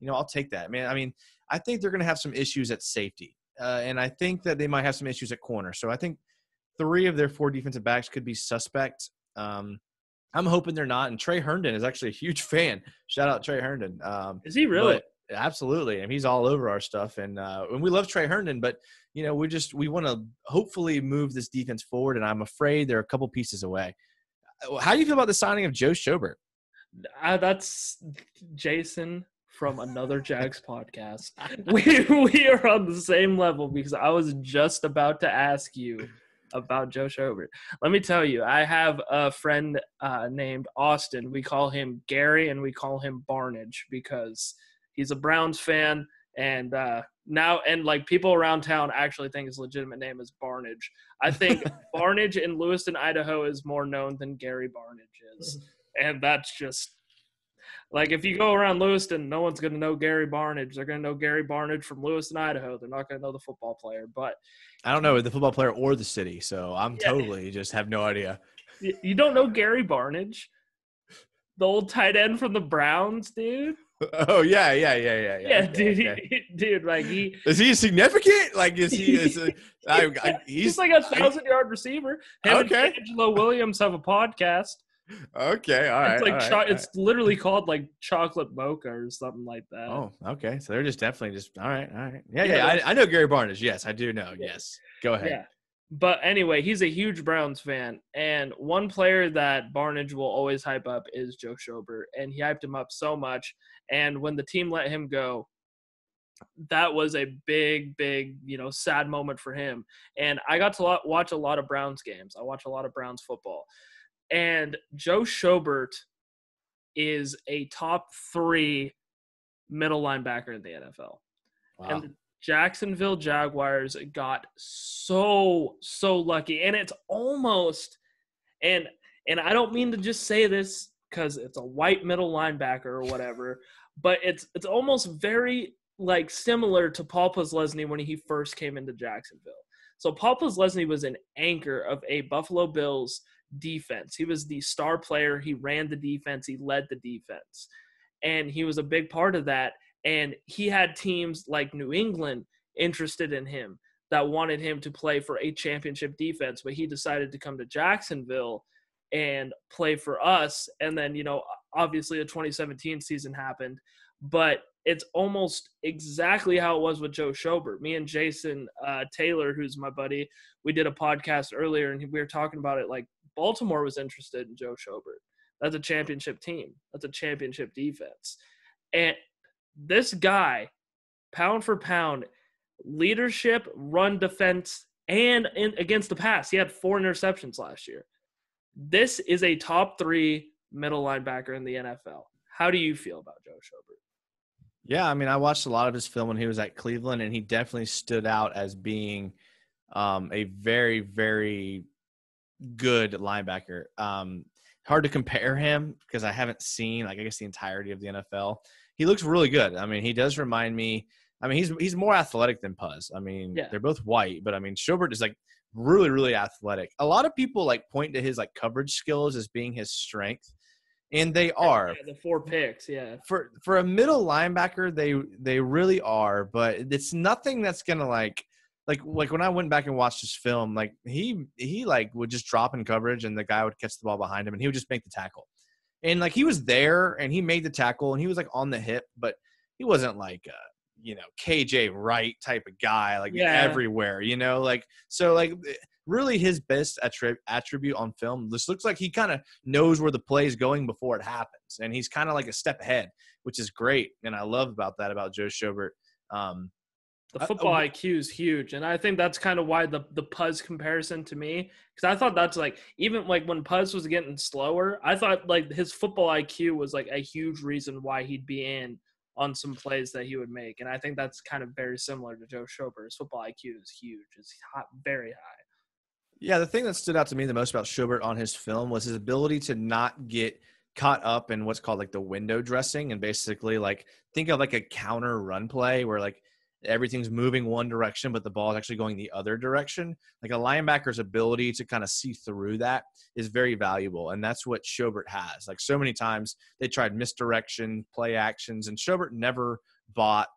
You know, I'll take that, man. I mean, I think they're going to have some issues at safety, uh, and I think that they might have some issues at corner. So I think three of their four defensive backs could be suspect. Um, I'm hoping they're not. And Trey Herndon is actually a huge *laughs* fan. Shout out Trey Herndon. Um, is he really? absolutely. I mean, he's all over our stuff, and uh, and we love Trey Herndon, but you know, we just we want to hopefully move this defense forward. And I'm afraid they're a couple pieces away. How do you feel about the signing of Joe Schobert? Uh, that's Jason from another *laughs* Jags podcast. *laughs* We we are on the same level because I was just about to ask you about Joe Schobert. Let me tell you, I have a friend uh, named Austin. We call him Gary and we call him Barnidge because he's a Browns fan. And uh, now, and like people around town actually think his legitimate name is Barnidge. I think *laughs* Barnidge in Lewiston, Idaho is more known than Gary Barnidge is. And that's just like if you go around Lewiston, no one's going to know Gary Barnidge. They're going to know Gary Barnidge from Lewiston, Idaho. They're not going to know the football player. But I don't know the football player or the city, so I'm yeah. totally just have no idea. You don't know Gary Barnidge, the old tight end from the Browns, dude. *laughs* Oh yeah, yeah, yeah, yeah, yeah. Yeah, dude, he, *laughs* dude, like he *laughs* is he significant? Like is he? Is a, I, I, he's, he's, like a thousand yard receiver. Him okay, Angelo Williams have a podcast. Okay, all right. It's like right, cho- it's right. literally called like chocolate mocha or something like that. Oh, okay. So they're just definitely just all right, all right. Yeah, yeah. yeah I, I, know Gary Barnidge. Yes, I do know. Yes, go ahead. Yeah. But anyway, he's a huge Browns fan, and one player that Barnidge will always hype up is Joe Schobert, and he hyped him up so much. And when the team let him go, that was a big, big, you know, sad moment for him. And I got to watch a lot of Browns games. I watch a lot of Browns football. And Joe Schobert is a top three middle linebacker in the NFL. Wow. And the Jacksonville Jaguars got so, so lucky. And it's almost and and I don't mean to just say this because it's a white middle linebacker or whatever, *laughs* but it's it's almost very like similar to Paul Posluszny when he first came into Jacksonville. So Paul Posluszny was an anchor of a Buffalo Bills defense. He was the star player. He ran the defense. He led the defense. And he was a big part of that. And he had teams like New England interested in him that wanted him to play for a championship defense, but he decided to come to Jacksonville and play for us. And then, you know, obviously the 2017 season happened, but it's almost exactly how it was with Joe Schobert. Me and Jason uh, Taylor, who's my buddy, we did a podcast earlier and we were talking about it like Baltimore was interested in Joe Schobert. That's a championship team. That's a championship defense. And this guy, pound for pound, leadership, run defense, and in, against the pass, he had four interceptions last year. This is a top three middle linebacker in the NFL. How do you feel about Joe Schobert? Yeah, I mean, I watched a lot of his film when he was at Cleveland, and he definitely stood out as being um, a very, very good linebacker. Um, hard to compare him because I haven't seen like I guess the entirety of the NFL. He looks really good. I mean, he does remind me. I mean, he's he's more athletic than Puz. I mean, yeah. they're both white, but I mean, Schobert is like really really athletic. A lot of people like point to his like coverage skills as being his strength, and they are. Yeah, the four picks, yeah. For for a middle linebacker, they they really are, but it's nothing that's gonna like like like when I went back and watched his film, like he he like would just drop in coverage and the guy would catch the ball behind him and he would just make the tackle. And like he was there and he made the tackle and he was like on the hip, but he wasn't like a you know KJ Wright type of guy like yeah. everywhere, you know, like so like eh, really his best attri- attribute on film. This looks like he kind of knows where the play is going before it happens, and he's kind of like a step ahead, which is great, and I love about that about Joe Schobert. Um, The football uh, IQ is huge, and I think that's kind of why the the Puz comparison to me, because I thought that's like even like when Puz was getting slower, I thought like his football IQ was like a huge reason why he'd be in on some plays that he would make, and I think that's kind of very similar to Joe Schobert. His football IQ is huge, it's hot, very high. Yeah, the thing that stood out to me the most about Schobert on his film was his ability to not get caught up in what's called like the window dressing and basically like think of like a counter run play where like everything's moving one direction, but the ball is actually going the other direction. Like a linebacker's ability to kind of see through that is very valuable. And that's what Schobert has. Like so many times they tried misdirection, play actions, and Schobert never bought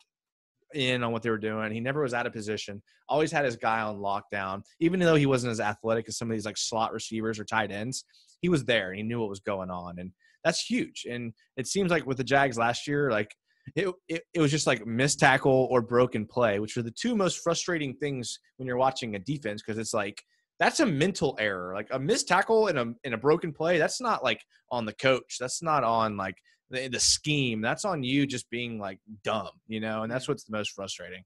in on what they were doing. He never was out of position. Always had his guy on lockdown. Even though he wasn't as athletic as some of these like slot receivers or tight ends, he was there and he knew what was going on. And that's huge. And it seems like with the Jags last year, like it, it, it was just like missed tackle or broken play, which are the two most frustrating things when you're watching a defense because it's like that's a mental error. Like a missed tackle and a in a broken play, that's not like on the coach. That's not on like the, the scheme. That's on you just being like dumb, you know. And that's what's the most frustrating.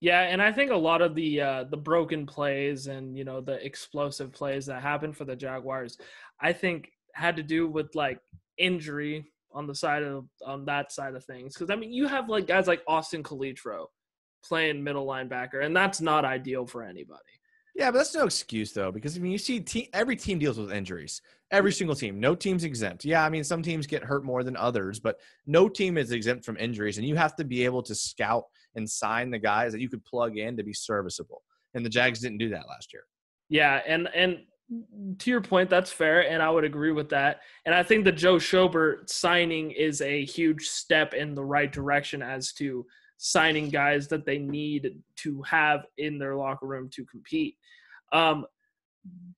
Yeah, and I think a lot of the uh, the broken plays and you know the explosive plays that happened for the Jaguars, I think had to do with like injury on the side of on that side of things. Because I mean, you have like guys like Austin Calitro playing middle linebacker, and that's not ideal for anybody. Yeah, but that's no excuse though, because I mean, you see, te- every team deals with injuries. Every single team, no team's exempt. Yeah, I mean, some teams get hurt more than others, but no team is exempt from injuries, and you have to be able to scout and sign the guys that you could plug in to be serviceable. And the Jags didn't do that last year. Yeah, and and to your point, that's fair, and I would agree with that. And I think the Joe Schobert signing is a huge step in the right direction as to signing guys that they need to have in their locker room to compete. Um,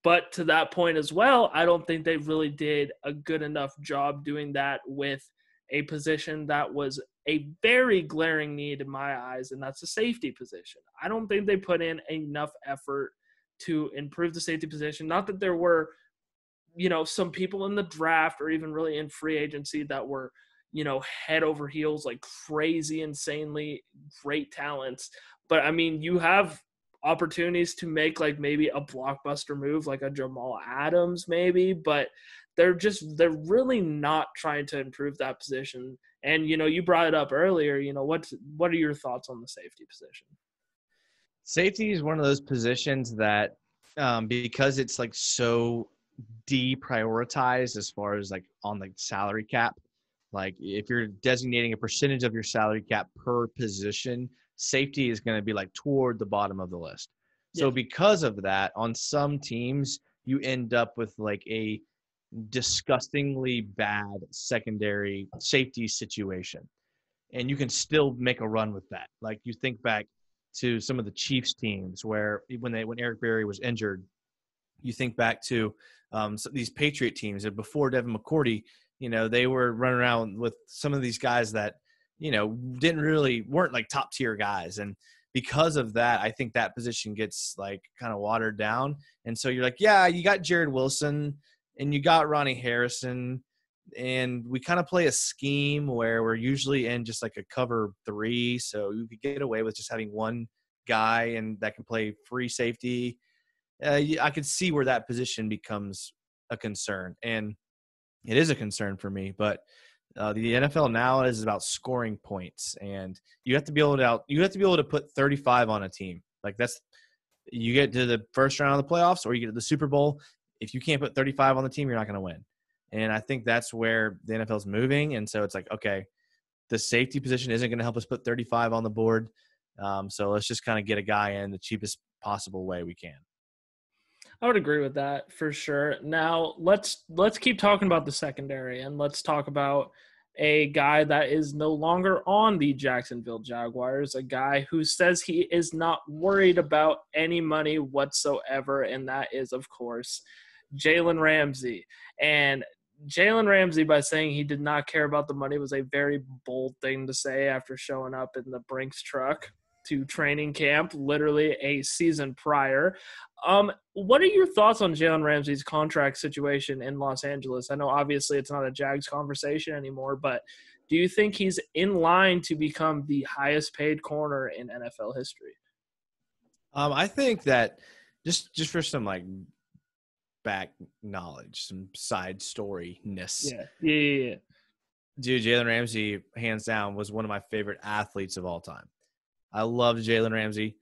but to that point as well, I don't think they really did a good enough job doing that with a position that was a very glaring need in my eyes, and that's a safety position. I don't think they put in enough effort to improve the safety position. Not that there were, you know, some people in the draft or even really in free agency that were, you know, head over heels, like crazy, insanely great talents. But I mean, you have opportunities to make like maybe a blockbuster move, like a Jamal Adams, maybe, but they're just they're really not trying to improve that position. And you know, you brought it up earlier. You know, what what are your thoughts on the safety position? Safety is one of those positions that, um, because it's like so deprioritized as far as like on the salary cap, like if you're designating a percentage of your salary cap per position, safety is going to be like toward the bottom of the list. So yeah. because of that, on some teams, you end up with like a disgustingly bad secondary safety situation. And you can still make a run with that. Like you think back to some of the Chiefs teams where when they when Eric Berry was injured, you think back to um, these Patriot teams and before Devin McCourty, you know, they were running around with some of these guys that you know didn't really weren't like top tier guys. And because of that i think that position gets like kind of watered down. And so you're like yeah you got jarrod wilson and you got ronnie harrison and we kind of play a scheme where we're usually in just like a cover three, so you could get away with just having one guy and that can play free safety. Uh, I could see where that position becomes a concern, and it is a concern for me. But uh, the NFL now is about scoring points, and you have to be able to out, you have to be able to put 35 on a team. Like that's you get to the first round of the playoffs or you get to the Super Bowl. If you can't put 35 on the team, you're not going to win. And I think that's where the NFL is moving. And so it's like, okay, the safety position isn't going to help us put 35 on the board. Um, so let's just kind of get a guy in the cheapest possible way we can. I would agree with that for sure. Now let's let's keep talking about the secondary and let's talk about a guy that is no longer on the Jacksonville Jaguars, a guy who says he is not worried about any money whatsoever, and that is, of course, Jalen Ramsey. And Jalen Ramsey, by saying he did not care about the money, was a very bold thing to say after showing up in the Brinks truck to training camp literally a season prior. Um, what are your thoughts on Jalen Ramsey's contract situation in Los Angeles? I know obviously it's not a Jags conversation anymore, but do you think he's in line to become the highest paid corner in NFL history? Um, I think that just just for some like back knowledge, some side story ness. Yeah, yeah, yeah. yeah. Dude, Jalen Ramsey, hands down, was one of my favorite athletes of all time. I loved Jalen Ramsey.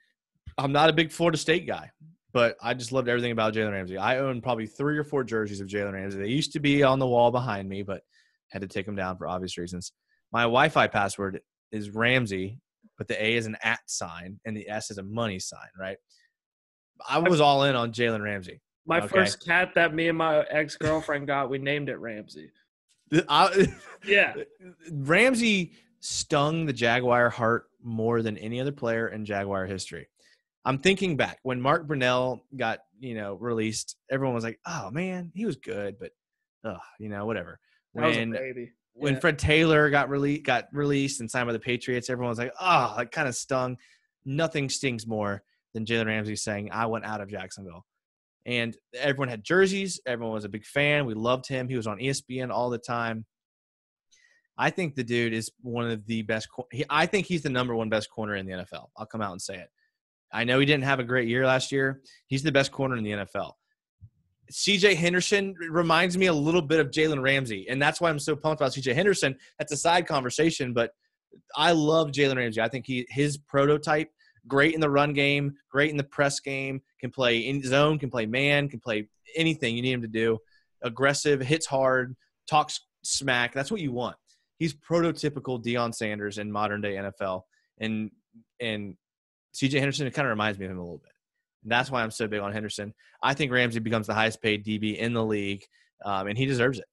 I'm not a big Florida State guy, but I just loved everything about Jalen Ramsey. I own probably three or four jerseys of Jalen Ramsey. They used to be on the wall behind me, but had to take them down for obvious reasons. My Wi-Fi password is Ramsey, but the A is an at sign and the S is a money sign, right? I was all in on Jalen Ramsey. My Okay. first cat that me and my ex girlfriend got, we named it Ramsey. I, *laughs* Yeah, Ramsey stung the Jaguar heart more than any other player in Jaguar history. I'm thinking back when Mark Brunell got, you know, released, everyone was like, "Oh man, he was good, but uh, you know, whatever." that was a When baby. when Fred Taylor got released got released and signed by the Patriots, everyone was like, "Oh, that kind of stung." Nothing stings more than Jalen Ramsey saying, "I went out of Jacksonville." And everyone had jerseys. Everyone was a big fan. We loved him. He was on ESPN all the time. I think the dude is one of the best. He, I think he's the number one best corner in the NFL. I'll come out and say it. I know he didn't have a great year last year. He's the best corner in the NFL. CJ Henderson reminds me a little bit of Jalen Ramsey, and that's why I'm so pumped about CJ Henderson. That's a side conversation, but I love Jalen Ramsey. I think he his prototype, great in the run game, great in the press game, can play in zone, can play man, can play anything you need him to do. Aggressive, hits hard, talks smack. That's what you want. He's prototypical Deion Sanders in modern day NFL, and and CJ Henderson it kind of reminds me of him a little bit. And that's why I'm so big on Henderson. I think Ramsey becomes the highest paid DB in the league, um, and he deserves it.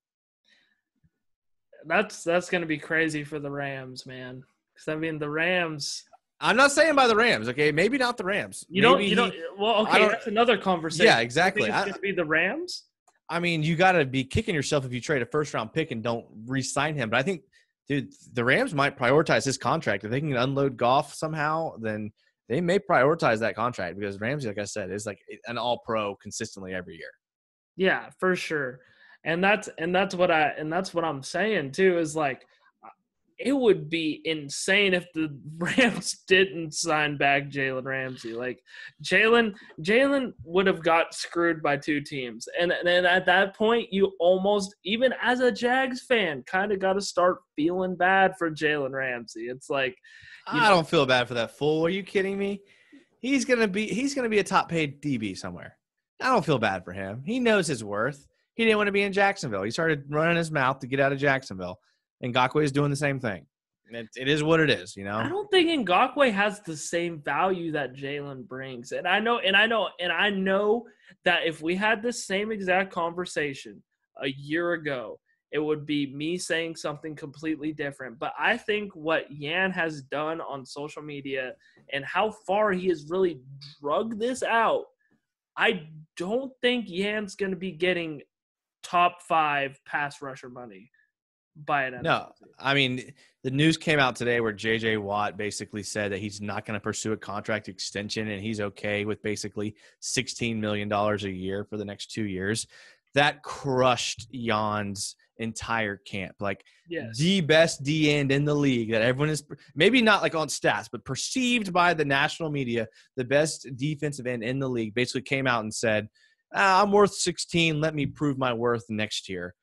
That's that's gonna be crazy for the Rams, man. Because I mean, the Rams. I'm not saying by the Rams, okay? Maybe not the Rams. You don't. Maybe You don't. Well, okay, don't- that's another conversation. Yeah, exactly. it's I, gonna be the Rams. I mean, you got to be kicking yourself if you trade a first round pick and don't re-sign him. But I think, dude, the Rams might prioritize his contract if they can unload Goff somehow. Then they may prioritize that contract because Ramsey, like I said, is like an All Pro consistently every year. Yeah, for sure. And that's and that's what I and that's what I'm saying too is like it would be insane if the *laughs* Rams didn't sign back Jalen Ramsey. Like Jalen Jalen would have got screwed by two teams. And then at that point you almost even as a Jags fan kind of got to start feeling bad for Jalen Ramsey. It's like I know- don't feel bad for that fool. Are you kidding me? He's gonna be he's gonna be a top paid DB somewhere. I don't feel bad for him. He knows his worth. He didn't want to be in Jacksonville. He started running his mouth to get out of Jacksonville. Ngakoue is doing the same thing. It, it is what it is, you know. I don't think Ngakoue has the same value that Jalen brings. And I know, and I know, and I know that if we had the same exact conversation a year ago, it would be me saying something completely different. But I think what Yan has done on social media and how far he has really drug this out, I don't think Yan's going to be getting top five pass rusher money by an No, I mean, the news came out today where JJ Watt basically said that he's not going to pursue a contract extension and he's okay with basically $16 million a year for the next two years. That crushed Yan's entire camp. Like, Yes. the best D end in the league that everyone is maybe not like on stats, but perceived by the national media, the best defensive end in the league basically came out and said, ah, I'm worth 16. Let me prove my worth next year.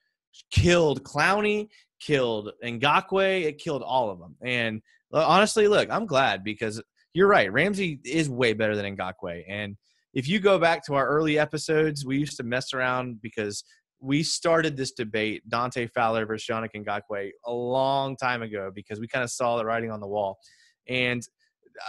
Killed Clowney, killed Ngakoue, it killed all of them. And uh, honestly, look, I'm glad because you're right. Ramsey is way better than Ngakoue. And if you go back to our early episodes, we used to mess around because we started this debate, Dante Fowler versus Yannick Ngakoue, a long time ago because we kind of saw the writing on the wall. And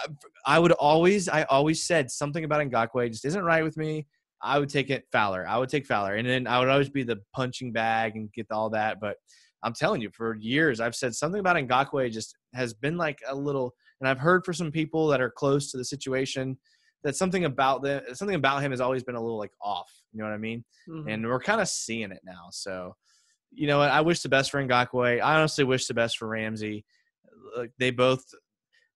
uh, I would always, I always said something about Ngakoue just isn't right with me. I would take it Fowler. I would take Fowler. And then I would always be the punching bag and get all that. But I'm telling you, for years, I've said something about Ngakoue just has been like a little, and I've heard for some people that are close to the situation that something about them, something about him has always been a little like off. You know what I mean? Mhm. and we're kind of seeing it now. So, you know what? I wish the best for Ngakoue. I honestly wish the best for Ramsey. Like they both,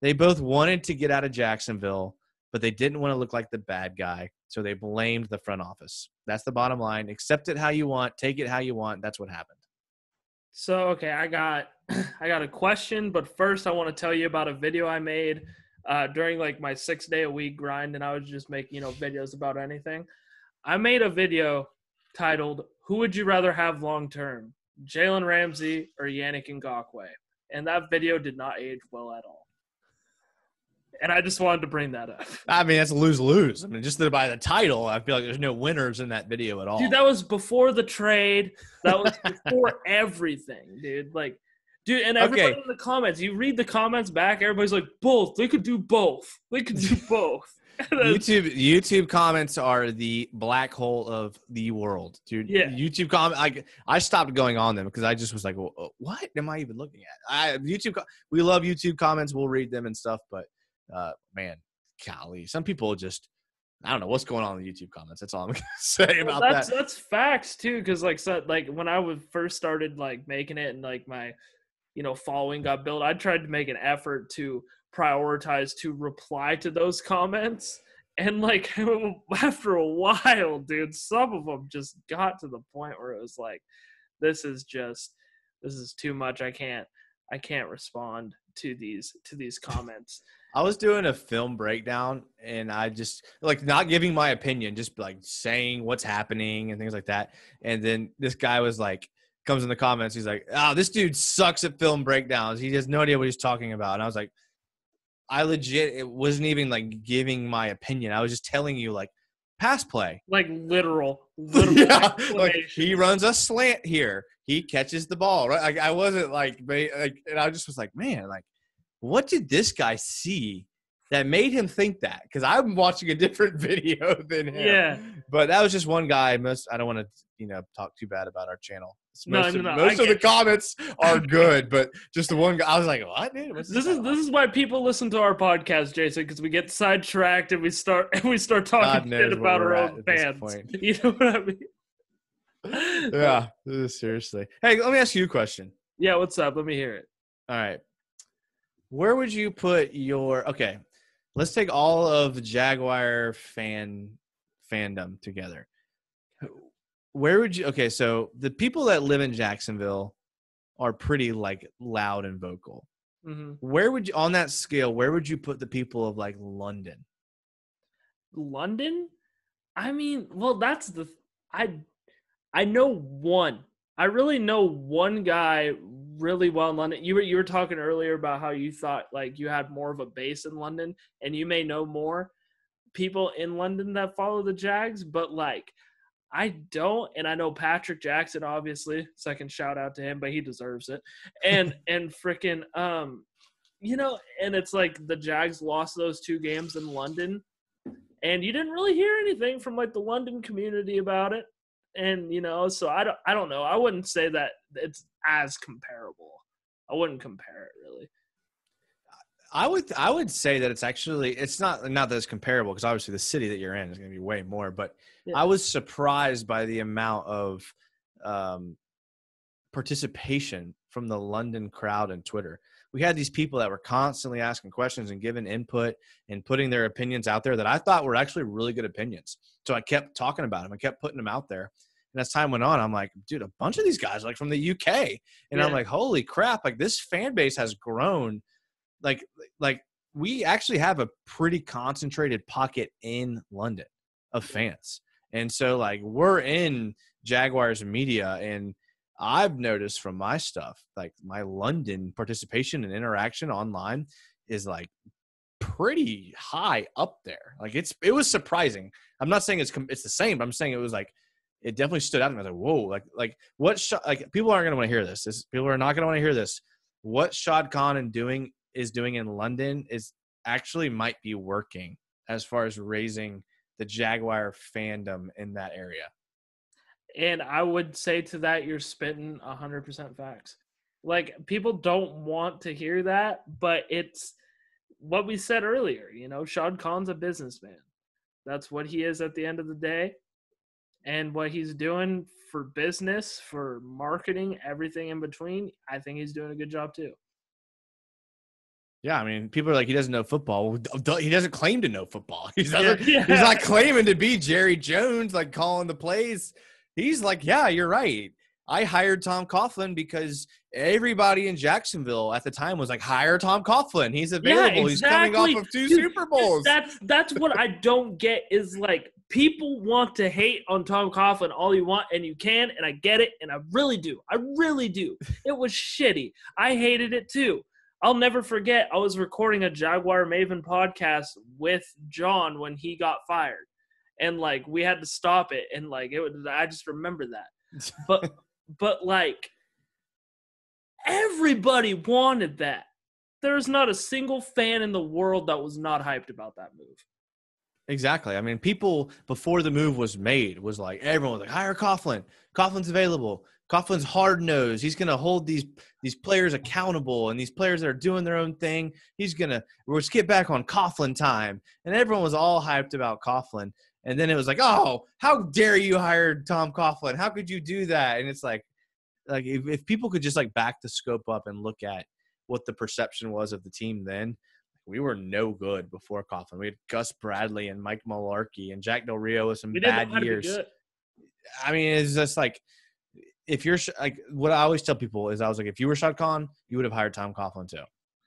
they both wanted to get out of Jacksonville, but they didn't want to look like the bad guy, so they blamed the front office. That's the bottom line. Accept it how you want, take it how you want. That's what happened. So okay, I got *clears throat* I got a question, but first I want to tell you about a video I made uh, during like my six day a week grind, and I was just making you know videos about anything. I made a video titled "Who would you rather have long term, Jalen Ramsey or Yannick Ngakoue?" And that video did not age well at all. And I just wanted to bring that up. I mean, that's lose lose. I mean, just by the title, I feel like there's no winners in that video at all. Dude, that was before the trade. That was before *laughs* everything, dude. Like, dude, and everybody okay. in the comments, you read the comments back, everybody's like, both. They could do both. They could do *laughs* both. *laughs* YouTube YouTube comments are the black hole of the world, dude. Yeah. YouTube comment. I I stopped going on them because I just was like, well, what am I even looking at? I YouTube. We love YouTube comments. We'll read them and stuff, but uh, man, golly, some people just. I don't know what's going on in the YouTube comments. That's all I'm *laughs* gonna say about well, that's, that. That's facts too, because like so, like when I was first started like making it and like my, you know, following got built, I tried to make an effort to prioritize to reply to those comments. And like *laughs* after a while, dude, some of them just got to the point where it was like, this is just, this is too much. I can't, I can't respond to these to these *laughs* comments. I was doing a film breakdown and I just like not giving my opinion, just like saying what's happening and things like that. And then this guy was like, comes in the comments, he's like, "Oh, this dude sucks at film breakdowns. He has no idea what he's talking about." And I was like, I legit it wasn't even like giving my opinion. I was just telling you like pass play. Like literal. *laughs* literal yeah, like he runs a slant here. He catches the ball, right? Like I wasn't like like and I just was like, man, like what did this guy see that made him think that? Because I'm watching a different *laughs* video than him. Yeah. But that was just one guy. Most I don't want to, you know, talk too bad about our channel. Most, no, of, no, most of the comments are *laughs* good, but just the one guy, I was like, "What, dude? This, this is this is why people listen to our podcast, Jason, because we get sidetracked and we start *laughs* and we start talking shit about our own fans. You know what I mean? yeah, seriously. Hey, let me ask you a question. Yeah, what's up? Let me hear it. All right. Where would you put your okay? Let's take all of Jaguar fan fandom together where would you okay so the people that live in jacksonville are pretty like loud and vocal mm-hmm. where would you on that scale where would you put the people of like london london i mean well that's the i i know one i really know one guy really well in london you were you were talking earlier about how you thought like you had more of a base in london and you may know more people in london that follow the jags but like I don't, and I know Patrick Jackson, obviously, second shout out to him, but he deserves it. And *laughs* and freaking um, you know, and it's like the Jags lost those two games in London, and you didn't really hear anything from like the London community about it. And you know, so I don't I don't know. I wouldn't say that it's as comparable. I wouldn't compare it really. I would I would say that it's actually it's not not that it's comparable because obviously the city that you're in is going to be way more, but yeah. I was surprised by the amount of um, participation from the London crowd and Twitter. We had these people that were constantly asking questions and giving input and putting their opinions out there that I thought were actually really good opinions. So I kept talking about them. I kept putting them out there. And as time went on, I'm like, dude, a bunch of these guys are like from the UK. And yeah. I'm like, holy crap, like this fan base has grown. Like, like we actually have a pretty concentrated pocket in London of fans. And so like we're in Jaguars media and I've noticed from my stuff, like my London participation and interaction online is like pretty high up there. Like it's it was surprising. I'm not saying it's it's the same, but I'm saying it was like it definitely stood out. And I was like, whoa, like like what? Sh- like people aren't gonna want to hear this. this. People are not gonna want to hear this. What Shad Khan and doing is doing in London is actually might be working as far as raising the Jaguar fandom in that area. And I would say to that, you're spitting 100% facts. Like, people don't want to hear that, but it's what we said earlier. You know, Shad Khan's a businessman. That's what he is at the end of the day. And what he's doing for business, for marketing, everything in between, I think he's doing a good job too. Yeah, I mean, people are like, he doesn't know football. He doesn't claim to know football. *laughs* He's not, yeah. he's not claiming to be Jerry Jones, like calling the plays. He's like, yeah, you're right. I hired Tom Coughlin because everybody in Jacksonville at the time was like, hire Tom Coughlin. He's available. He's coming exactly. off of two Dude, Super Bowls. That's that's what I don't get is like people want to hate on Tom Coughlin all you want and you can and I get it and I really do. I really do. It was shitty. I hated it too. I'll never forget I was recording a Jaguar Maven podcast with John when he got fired. And like we had to stop it and like it was I just remember that. *laughs* But but like everybody wanted that. There's not a single fan in the world that was not hyped about that move. Exactly. I mean, people before the move was made was like everyone was like, hire Coughlin. Coughlin's available. Coughlin's hard nosed. He's gonna hold these these players accountable, and these players that are doing their own thing. He's gonna let's get back on Coughlin time. And everyone was all hyped about Coughlin. And then it was like, oh, how dare you hire Tom Coughlin? How could you do that? And it's like, like if, if people could just like back the scope up and look at what the perception was of the team then, we were no good before Coughlin. We had Gus Bradley and Mike Mularkey and Jack Del Rio with some bad know how to be years. I mean, it's just like if you're like what I always tell people is I was like, if you were Shad Khan, you would have hired Tom Coughlin too.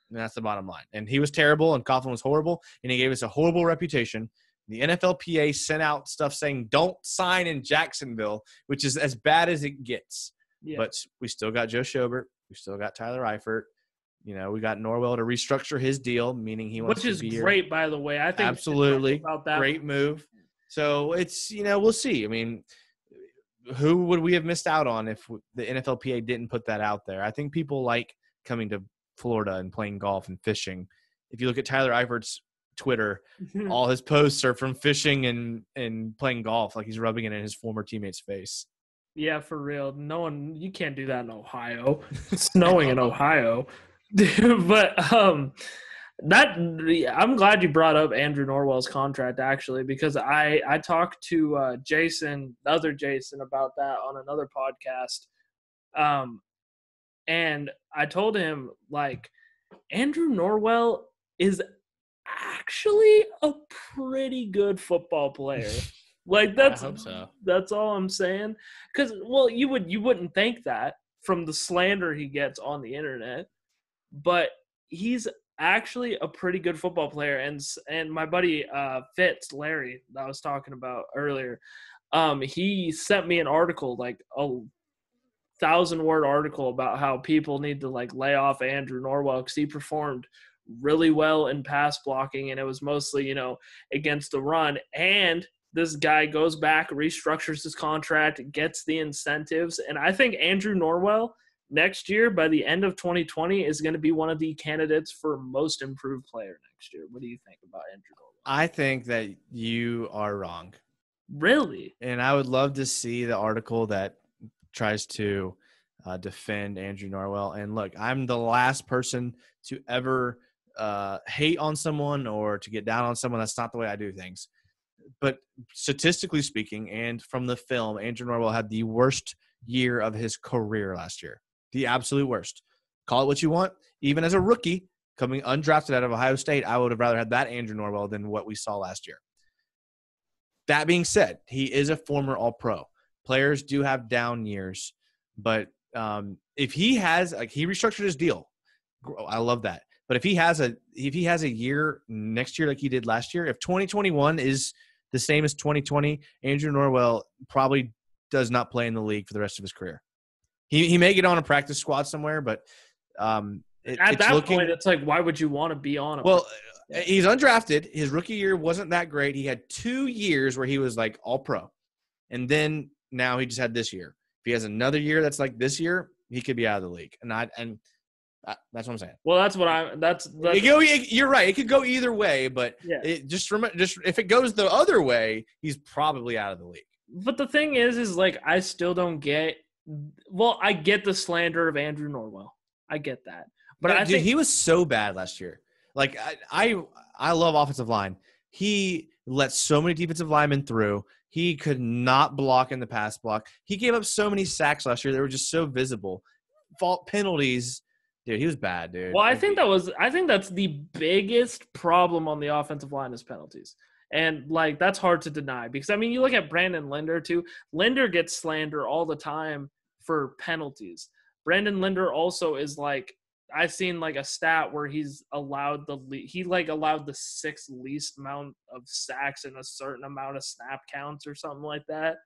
And that's the bottom line. And he was terrible, and Coughlin was horrible, and he gave us a horrible reputation. The NFLPA sent out stuff saying don't sign in Jacksonville, which is as bad as it gets. Yeah. But we still got Joe Schobert. We still got Tyler Eifert. You know, we got Norwell to restructure his deal, meaning he wants which is to be here. great, by the way. I think we should talk Absolutely. about that. Great move. So it's you know we'll see. I mean, who would we have missed out on if the NFLPA didn't put that out there? I think people like coming to Florida and playing golf and fishing. If you look at Tyler Eifert's Twitter, all his posts are from fishing and and playing golf. Like he's rubbing it in his former teammate's face. Yeah, for real. No one you can't do that in Ohio. *laughs* It's snowing in Ohio. *laughs* but um that I'm glad you brought up Andrew Norwell's contract actually because I I talked to uh Jason, the other Jason about that on another podcast. Um and I told him like Andrew Norwell is actually a pretty good football player. *laughs* Like that's so. that's all I'm saying. Because well, you would you wouldn't think that from the slander he gets on the internet, but he's actually a pretty good football player. And and my buddy uh, Fitz Larry that I was talking about earlier, um, he sent me an article like a thousand word article about how people need to like lay off Andrew Norwell because he performed really well in pass blocking and it was mostly you know against the run and this guy goes back, restructures his contract, gets the incentives, and I think Andrew Norwell next year, by the end of 2020, is going to be one of the candidates for most improved player next year. What do you think about Andrew Norwell? I think that you are wrong. Really? and I would love to see the article that tries to uh, defend Andrew Norwell. And look, I'm the last person to ever uh, hate on someone or to get down on someone. That's not the way I do things. But statistically speaking, and from the film, Andrew Norwell had the worst year of his career last year. The absolute worst. Call it what you want. Even as a rookie coming undrafted out of Ohio State, I would have rather had that Andrew Norwell than what we saw last year. That being said, he is a former All Pro. Players do have down years, but um, if he has like he restructured his deal, I love that. But if he has a if he has a year next year like he did last year, if 2021 is the same as 2020, Andrew Norwell probably does not play in the league for the rest of his career. He he may get on a practice squad somewhere, but um, it, At it's that looking point, it's like, why would you want to be on? A well. Yeah. He's undrafted. His rookie year wasn't that great. He had two years where he was like all pro, and then now he just had this year. If he has another year that's like this year, he could be out of the league. And I and that's what I'm saying. well, that's what I. That's that's go, you're right. It could go either way, but yeah. it just remember, just if it goes the other way, he's probably out of the league. But the thing is, is like I still don't get. Well, I get the slander of Andrew Norwell. I get that, but No, I dude, think he was so bad last year. Like I, I, I love offensive line. He let so many defensive linemen through. He could not block in the pass block. He gave up so many sacks last year. They were just so visible. Fault penalties, dude. He was bad, dude. Well, I think that was I think that's the biggest problem on the offensive line is penalties. And like that's hard to deny because I mean you look at Brandon Linder too. Linder gets slander all the time for penalties. Brandon Linder also is like I've seen like a stat where he's allowed the le- he like allowed the sixth least amount of sacks in a certain amount of snap counts or something like that.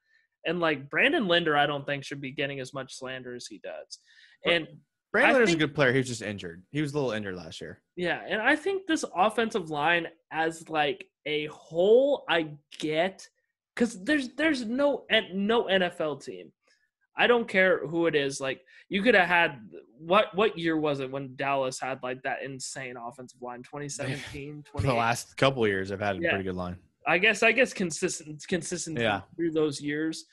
And like Brandon Linder, I don't think should be getting as much slander as he does. And Linder's think- a good player. He was just injured. He was a little injured last year. yeah, and I think this offensive line as like a whole, I get because there's there's no and no NFL team. I don't care who it is. Like you could have had what what year was it when Dallas had like that insane offensive line? 2017, For *laughs* the last couple of years, I've had a Yeah. pretty good line. I guess I guess consistent consistent Yeah. through those years.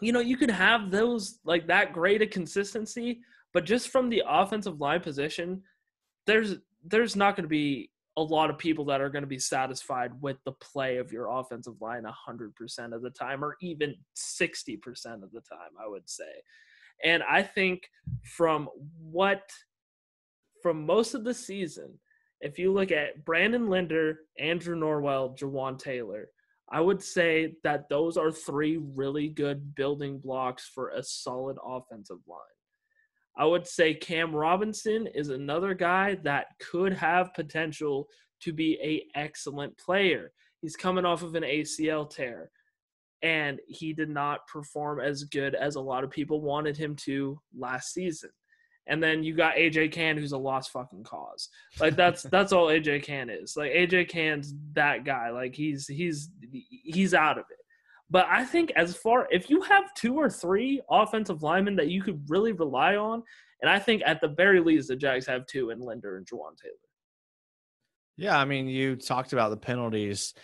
You know, you could have those like that great a consistency, but just from the offensive line position, there's there's not going to be a lot of people that are going to be satisfied with the play of your offensive line 100% of the time or even 60% of the time, I would say. And I think from what from most of the season, if you look at Brandon Linder, Andrew Norwell, Jawaan Taylor, I would say that those are three really good building blocks for a solid offensive line. I would say Cam Robinson is another guy that could have potential to be a excellent player. He's coming off of an ACL tear and he did not perform as good as a lot of people wanted him to last season. And then you got AJ Cann, who's a lost fucking cause. Like that's *laughs* that's all AJ Cann is. Like AJ Cann's that guy. Like he's he's he's out of it. But I think as far if you have two or three offensive linemen that you could really rely on, and I think at the very least the Jags have two in Linder and Jawaan Taylor. Yeah, I mean, you talked about the penalties.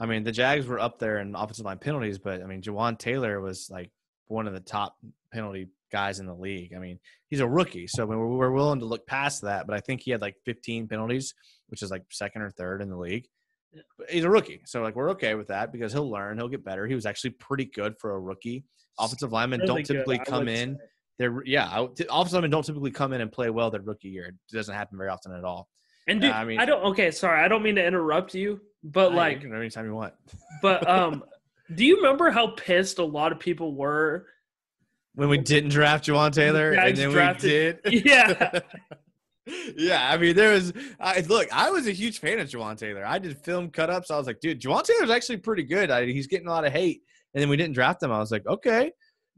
I mean, the Jags were up there in offensive line penalties, but I mean, Jawaan Taylor was like one of the top penalty guys in the league. I mean, he's a rookie, so we're, we're willing to look past that. But I think he had like 15 penalties, which is like second or third in the league. He's a rookie, so like we're okay with that because he'll learn, he'll get better. He was actually pretty good for a rookie. Offensive linemen Really don't typically I come in. say. They're yeah, I- t- offensive linemen don't typically come in and play well their rookie year. It doesn't happen very often at all. And dude, Yeah, I mean, I, don't. Okay, sorry, I don't mean to interrupt you, but Hey, like, you anytime you want. but *laughs* um, do you remember how pissed a lot of people were? when we didn't draft Jawaan Taylor, and then drafted- we did. *laughs* Yeah. *laughs* yeah, I mean, there was. I, look, I was a huge fan of Jawaan Taylor. I did film cut ups. I was like, dude, Jawaan Taylor's actually pretty good. I, he's getting a lot of hate, and then we didn't draft him. I was like, okay.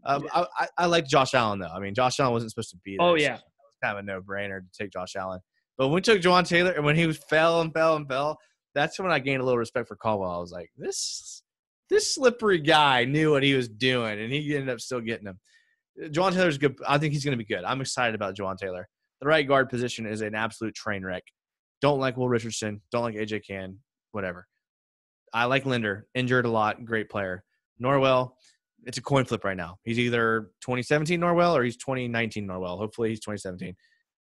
Um, I, I, I like Josh Allen though. I mean, Josh Allen wasn't supposed to be there. Oh, so yeah. it was kind of a no brainer to take Josh Allen. But when we took Jawaan Taylor, and when he was fell and fell and fell, that's when I gained a little respect for Caldwell. I was like, this this slippery guy knew what he was doing, and he ended up still getting him. Jawaan Taylor's good. I think he's going to be good. I'm excited about Jawaan Taylor. The right guard position is an absolute train wreck. Don't like Will Richardson. Don't like AJ Cann. Whatever. I like Linder. Injured a lot. Great player. Norwell. It's a coin flip right now. He's either 2017 Norwell or he's 2019 Norwell. Hopefully he's 2017.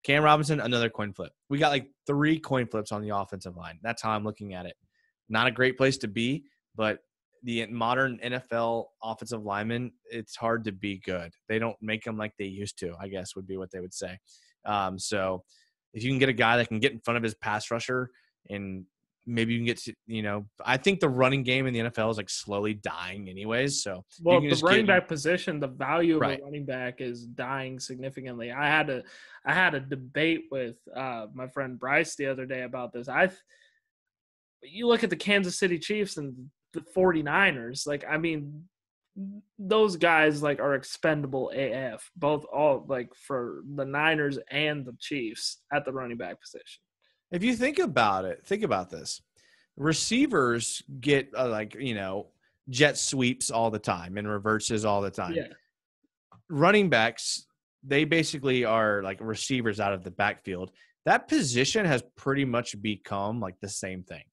Cam Robinson, another coin flip. We got like three coin flips on the offensive line. That's how I'm looking at it. Not a great place to be, but the modern NFL offensive linemen, it's hard to be good. They don't make them like they used to, I guess would be what they would say. Um, so if you can get a guy that can get in front of his pass rusher and maybe you can get to, you know, I think the running game in the NFL is like slowly dying anyways. So Well, the running back position, the value of Right. a running back is dying significantly. I had a I had a debate with uh, my friend Bryce the other day about this. I you look at the Kansas City Chiefs and the 49ers, like I mean those guys like are expendable AF, both all like for the Niners and the Chiefs at the running back position. If you think about it, think about this. Receivers get uh, like, you know, jet sweeps all the time and reverses all the time. Yeah. Running backs, they basically are like receivers out of the backfield. That position has pretty much become like the same thing.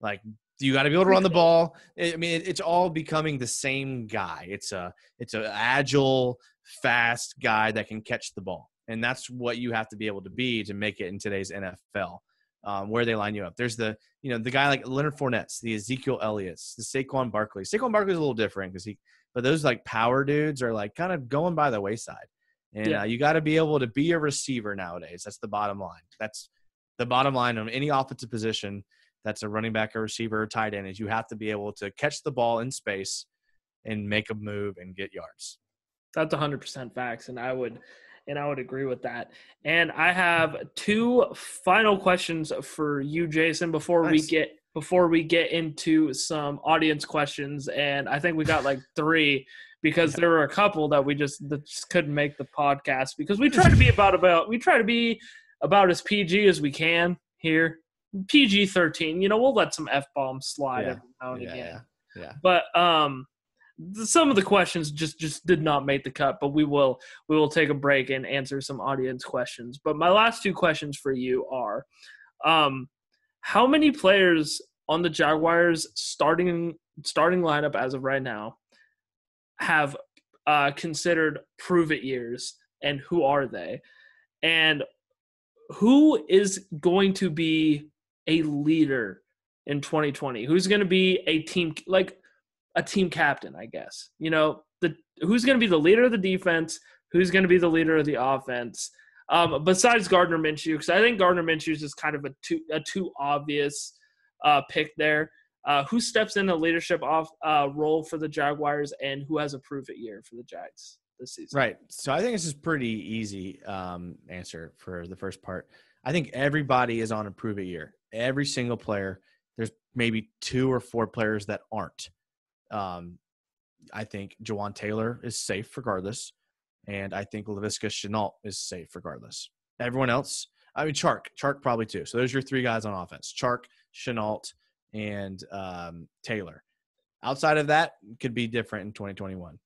Like you got to be able to run the ball. I mean, it's all becoming the same guy. It's a it's a agile, fast guy that can catch the ball, and that's what you have to be able to be to make it in today's NFL. Um, where they line you up, there's the you know the guy like Leonard Fournette, the Ezekiel Elliott's, the Saquon Barkley. Saquon Barkley's a little different because he, but those like power dudes are like kind of going by the wayside. And Yeah. uh, you got to be able to be a receiver nowadays. That's the bottom line. That's the bottom line on any offensive position that's a running back, a receiver, or tight end is you have to be able to catch the ball in space and make a move and get yards. That's 100% facts and I would and I would agree with that. And I have two final questions for you Jason before nice. we get before we get into some audience questions and I think we got like *laughs* 3 because there were a couple that we just that just couldn't make the podcast because we try to be about about we try to be about as PG as we can here. PG 13, you know, we'll let some F bombs slide yeah. every now and yeah, again. Yeah. yeah. But um some of the questions just just did not make the cut but we will we will take a break and answer some audience questions but my last two questions for you are um how many players on the jaguars starting starting lineup as of right now have uh considered prove it years and who are they and who is going to be a leader in 2020 who's going to be a team like a team captain, I guess. You know, the who's going to be the leader of the defense, who's going to be the leader of the offense. Um, besides Gardner Minshew, because I think Gardner Minshew is just kind of a too a too obvious uh, pick there. Uh, who steps in the leadership off uh, role for the Jaguars, and who has a prove it year for the Jags this season? Right. So I think this is pretty easy um, answer for the first part. I think everybody is on a prove it year. Every single player. There's maybe two or four players that aren't. Um, I think Jawaan Taylor is safe regardless, and I think Laviska Shenault is safe regardless. Everyone else, I mean, Chark, Chark probably too. So those are your three guys on offense: Chark, Shenault, and um, Taylor. Outside of that, could be different in 2021.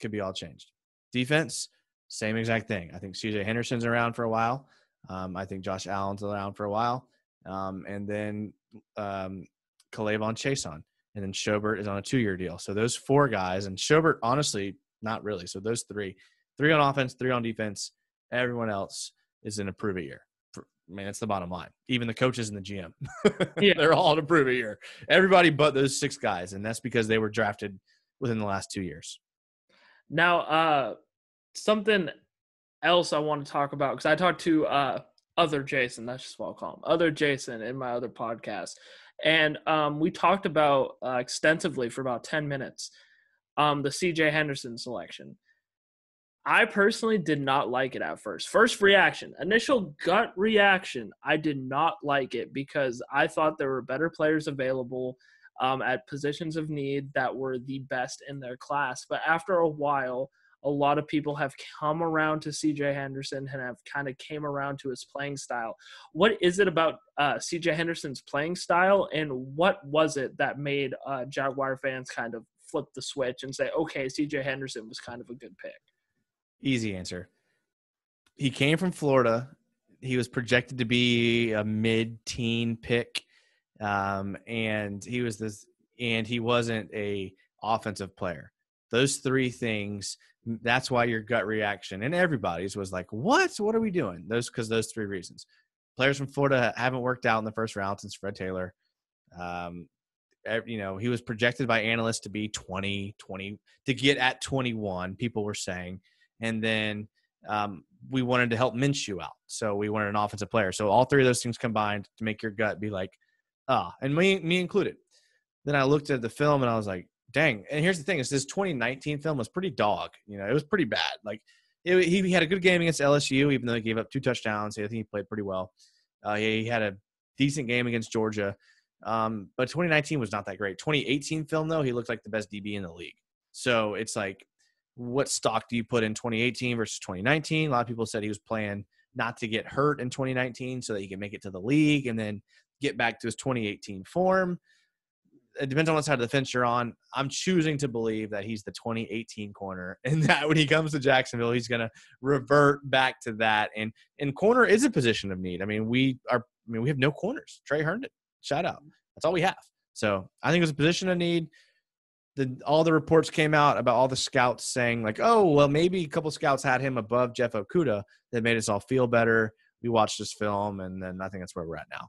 Could be all changed. Defense, same exact thing. I think CJ Henderson's around for a while. Um, I think Josh Allen's around for a while. Um, and then um, K'Lavon Chaisson and then Schobert is on a two-year deal. So those four guys, and Schobert, honestly, not really. So those three, three on offense, three on defense. Everyone else is in a prove it year. I mean, that's the bottom line. Even the coaches and the GM, *laughs* yeah, they're all in a prove it year. Everybody but those six guys, and that's because they were drafted within the last two years. Now, uh, something else I want to talk about because I talked to uh, other Jason. That's just what I'll call him, other Jason in my other podcast. And um, we talked about uh, extensively for about 10 minutes um, the cj henderson selection. I personally did not like it at first. First reaction initial gut reaction i did not like it because i thought there were better players available um, at positions of need that were the best in their class. But after a while a lot of people have come around to CJ Henderson and have kind of came around to his playing style. What is it about uh, CJ Henderson's playing style, and what was it that made uh, Jaguar fans kind of flip the switch and say, okay, CJ Henderson was kind of a good pick? Easy answer. He came from Florida. He was projected to be a mid-teen pick, um, and he was this, and he wasn't a offensive player. Those three things that's why your gut reaction and everybody's was like, "What? What are we doing?" Those because those three reasons. Players from Florida haven't worked out in the first round since Fred Taylor. Um, you know, he was projected by analysts to be 20, 20 to get at 21. People were saying, and then um, we wanted to help Minshew out, so we wanted an offensive player. So all three of those things combined to make your gut be like, ah, and me, me included. Then I looked at the film and I was like, dang. And here's the thing: is this 2019 film was pretty dog. You know, it was pretty bad. Like it, he had a good game against LSU, even though he gave up two touchdowns. I think he played pretty well. Uh, he, he, had a decent game against Georgia, um, but 2019 was not that great. 2018 film though, he looked like the best DB in the league. So it's like, what stock do you put in 2018 versus 2019? A lot of people said he was playing not to get hurt in 2019 so that he can make it to the league and then get back to his 2018 form it depends on what side of the fence you're on. I'm choosing to believe that he's the 2018 corner, *laughs* and that when he comes to Jacksonville, he's going to revert back to that. And and corner is a position of need. I mean, we are. I mean, we have no corners. Tre Herndon, shout out. That's all we have. So I think it was a position of need. The, all the reports came out about all the scouts saying like, oh, well, maybe a couple scouts had him above Jeff Okudah that made us all feel better. We watched this film, and then I think that's where we're at now.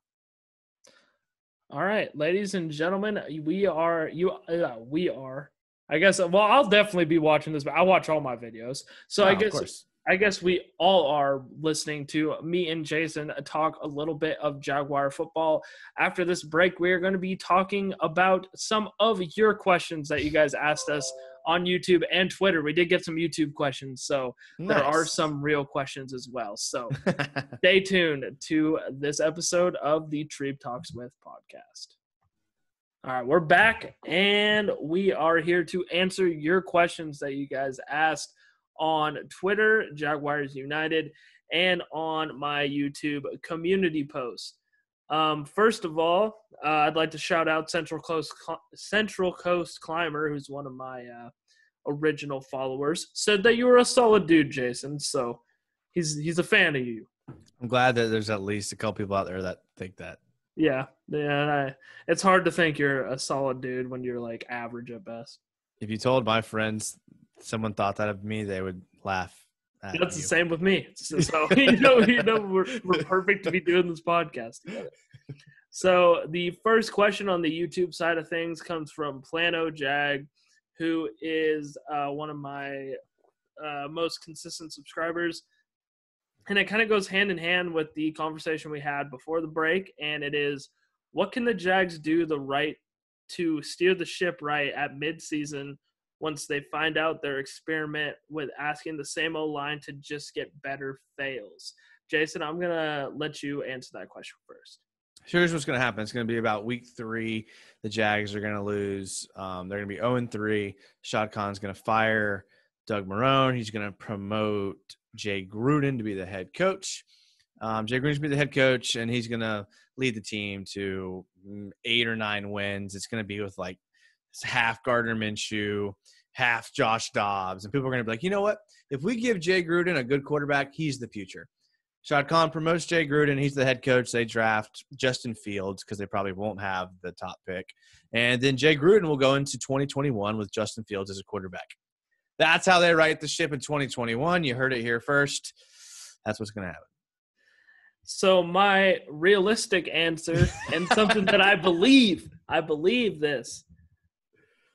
All right, ladies and gentlemen, we are you. Uh, we are. I guess. Well, I'll definitely be watching this, but I watch all my videos. So oh, I guess. I guess we all are listening to me and Jason talk a little bit of Jaguar football. After this break, we are going to be talking about some of your questions that you guys asked us on YouTube and Twitter. We did get some YouTube questions, so nice. there are some real questions as well. So *laughs* stay tuned to this episode of the Treeb Talks with podcast. All right, we're back and we are here to answer your questions that you guys asked on Twitter, Jaguars United, and on my YouTube community post. Um, first of all, uh, I'd like to shout out Central Coast Central Coast Climber, who's one of my uh, original followers. Said that you were a solid dude, Jason. So he's he's a fan of you. I'm glad that there's at least a couple people out there that think that. Yeah, yeah. I, it's hard to think you're a solid dude when you're like average at best. If you told my friends someone thought that of me, they would laugh. That's you. the same with me. *laughs* So, so you know, you know, we're we're perfect to be doing this podcast together. So the first question on the YouTube side of things comes from Plano Jag, who is uh, one of my uh, most consistent subscribers. And it kind of goes hand in hand with the conversation we had before the break. And it is what can the Jags do the right to steer the ship right at midseason once they find out their experiment with asking the same old line to just get better fails? Jason, I'm going to let you answer that question first. Here's what's going to happen. It's going to be about week three. The Jags are going to lose. Um, they're going to be 0 3. Shad Khan's going to fire Doug Marrone. He's going to promote Jay Gruden to be the head coach. Um, Jay Gruden's going to be the head coach, and he's going to lead the team to mm, eight or nine wins. It's going to be with like half Gardner Minshew, half Josh Dobbs, and people are going to be like, you know what? If we give Jay Gruden a good quarterback, he's the future. Shad Khan promotes Jay Gruden. He's the head coach. They draft Justin Fields because they probably won't have the top pick. And then Jay Gruden will go into 2021 with Justin Fields as a quarterback. That's how they write the ship in 2021. You heard it here first. That's what's going to happen. So my realistic answer and something that I *laughs* believe, I believe this.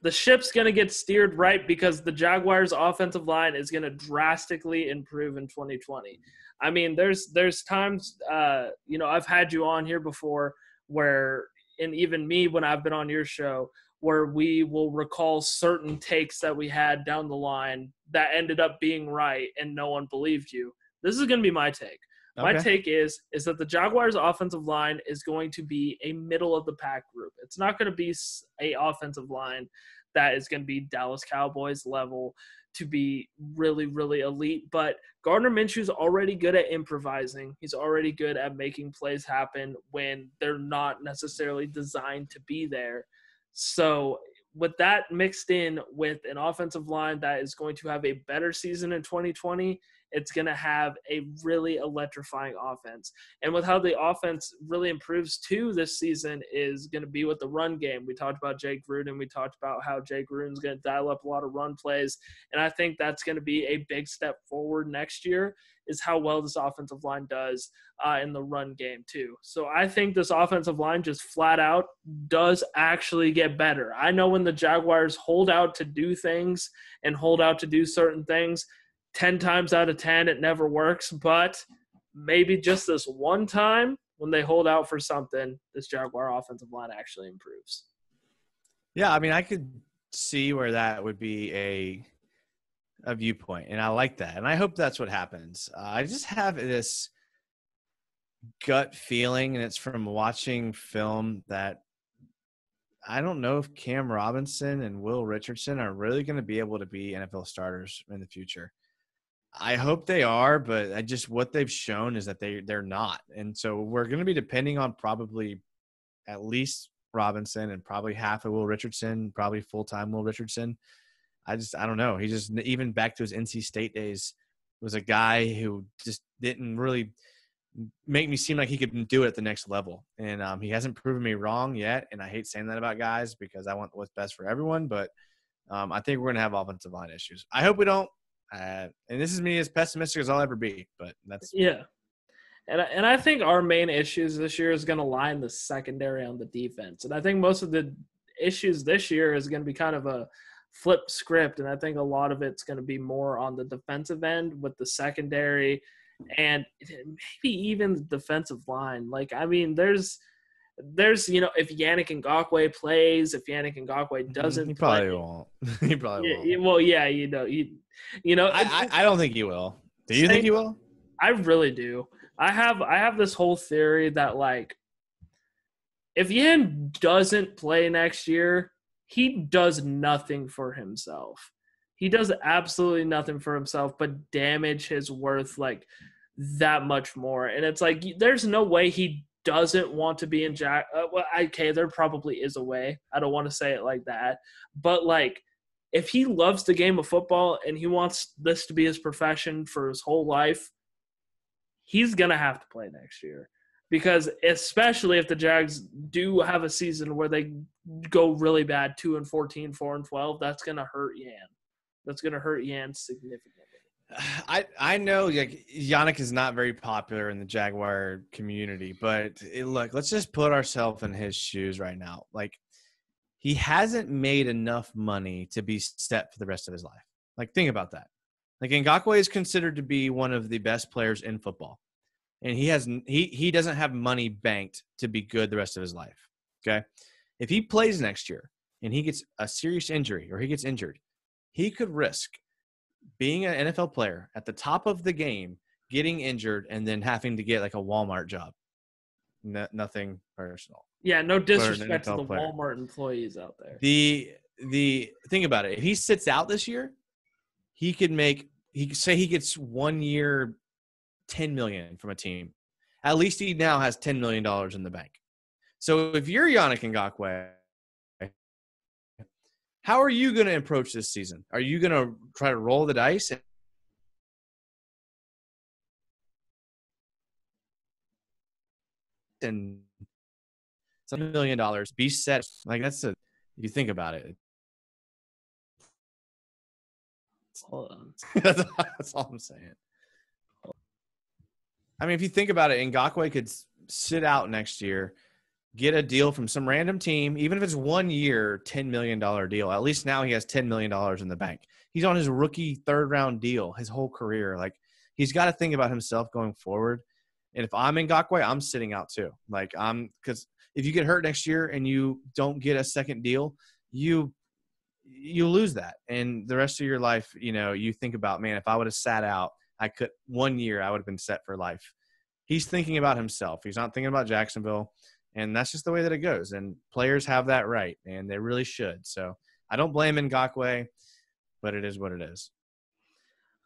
The ship's going to get steered right because the Jaguars offensive line is going to drastically improve in 2020. I mean, there's there's times uh, you know I've had you on here before where, and even me when I've been on your show, where we will recall certain takes that we had down the line that ended up being right and no one believed you. This is going to be my take. Okay. My take is is that the Jaguars offensive line is going to be a middle of the pack group. It's not going to be a offensive line that is going to be Dallas Cowboys level to be really, really elite. But Gardner Minshew's already good at improvising. He's already good at making plays happen when they're not necessarily designed to be there. So with that mixed in with an offensive line that is going to have a better season in 2020 it's going to have a really electrifying offense. And with how the offense really improves too this season is going to be with the run game. We talked about Jay Gruden. We talked about how Jay Gruden's going to dial up a lot of run plays. And I think that's going to be a big step forward next year is how well this offensive line does uh, in the run game too. So I think this offensive line just flat out does actually get better. I know when the Jaguars hold out to do things and hold out to do certain things – 10 times out of 10 it never works but maybe just this one time when they hold out for something this jaguar offensive line actually improves yeah i mean i could see where that would be a a viewpoint and i like that and i hope that's what happens uh, i just have this gut feeling and it's from watching film that I don't know if Cam Robinson and Will Richardson are really going to be able to be NFL starters in the future. I hope they are, but I just what they've shown is that they they're not, and so we're going to be depending on probably at least Robinson and probably half of Will Richardson, probably full time Will Richardson. I just I don't know. He just even back to his NC State days was a guy who just didn't really make me seem like he could do it at the next level, and um, he hasn't proven me wrong yet. And I hate saying that about guys because I want what's best for everyone, but um, I think we're going to have offensive line issues. I hope we don't. Uh, and this is me as pessimistic as I'll ever be, but that's yeah. And and I think our main issues this year is going to lie in the secondary on the defense, and I think most of the issues this year is going to be kind of a flip script, and I think a lot of it's going to be more on the defensive end with the secondary, and maybe even the defensive line. Like I mean, there's there's you know if Yannick Ngakoue plays, if Yannick Ngakoue doesn't, he probably play, won't. *laughs* he probably won't. well, yeah, you know, you *laughs* you know, I, I, I don't think he will. Do you Same- think he will? I really do. I have I have this whole theory that like if Yan doesn't play next year, he does nothing for himself. He does absolutely nothing for himself but damage his worth like that much more. And it's like there's no way he doesn't want to be in Jack. Uh, well, okay, there probably is a way. I don't want to say it like that, but like if he loves the game of football and he wants this to be his profession for his whole life, he's gonna have to play next year because especially if the Jags do have a season where they go really bad, two and 14, 4 and twelve, that's gonna hurt Yan. That's gonna hurt Yan significantly. I I know like Yannick is not very popular in the Jaguar community, but it, look, let's just put ourselves in his shoes right now. Like he hasn't made enough money to be set for the rest of his life. Like think about that. Like Ngakoue is considered to be one of the best players in football, and he has he he doesn't have money banked to be good the rest of his life. Okay, if he plays next year and he gets a serious injury or he gets injured, he could risk being an NFL player at the top of the game, getting injured, and then having to get like a Walmart job. No, nothing personal. Yeah, no disrespect to the player. Walmart employees out there. The the thing about it, if he sits out this year, he could make he could say he gets one year, ten million from a team. At least he now has ten million dollars in the bank. So if you're Yannick Ngakoue, how are you going to approach this season? Are you going to try to roll the dice and some million dollars be set like that's a you think about it. *laughs* That's, that's all i'm saying. I mean if you think about it Ngakoue could sit out next year get a deal from some random team even if it's one year 10 million dollar deal at least now he has 10 million dollars in the bank. He's on his rookie third round deal his whole career like he's got to think about himself going forward. And if i'm in Ngakoue, i'm sitting out too like i'm because if you get hurt next year and you don't get a second deal you you lose that. And the rest of your life you know you think about man if i would have sat out i could one year i would have been set for life. He's thinking about himself. He's not thinking about jacksonville. And that's just the way that it goes. And players have that right and they really should. So i don't blame Ngakoue, but it is what it is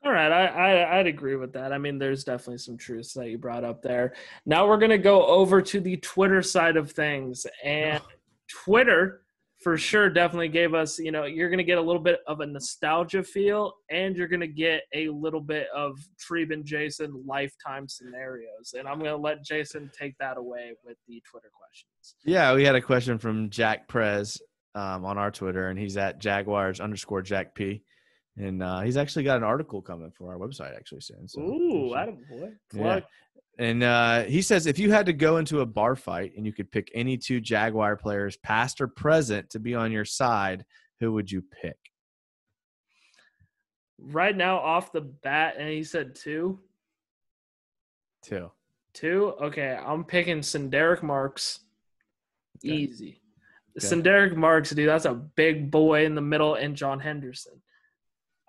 All right, I, I I'd agree with that. I mean, there's definitely some truths that you brought up there. Now we're gonna go over to the Twitter side of things, and Twitter for sure definitely gave us. You know, you're gonna get a little bit of a nostalgia feel, and you're gonna get a little bit of Treeb and Jason lifetime scenarios. And I'm gonna let Jason take that away with the Twitter questions. yeah we had a question from jack prez um, on our twitter and he's at jaguars underscore jack p and uh, he's actually got an article coming for our website actually soon so Ooh, Adam boy, Yeah. And uh, he says if you had to go into a bar fight and you could pick any two Jaguar players, past or present, to be on your side, who would you pick? Right now, off the bat, and he said two. Two. Two? Okay, I'm picking Sen'Derrick Marks. Okay. Easy. Okay. Marks, dude, that's a big boy in the middle, and John Henderson.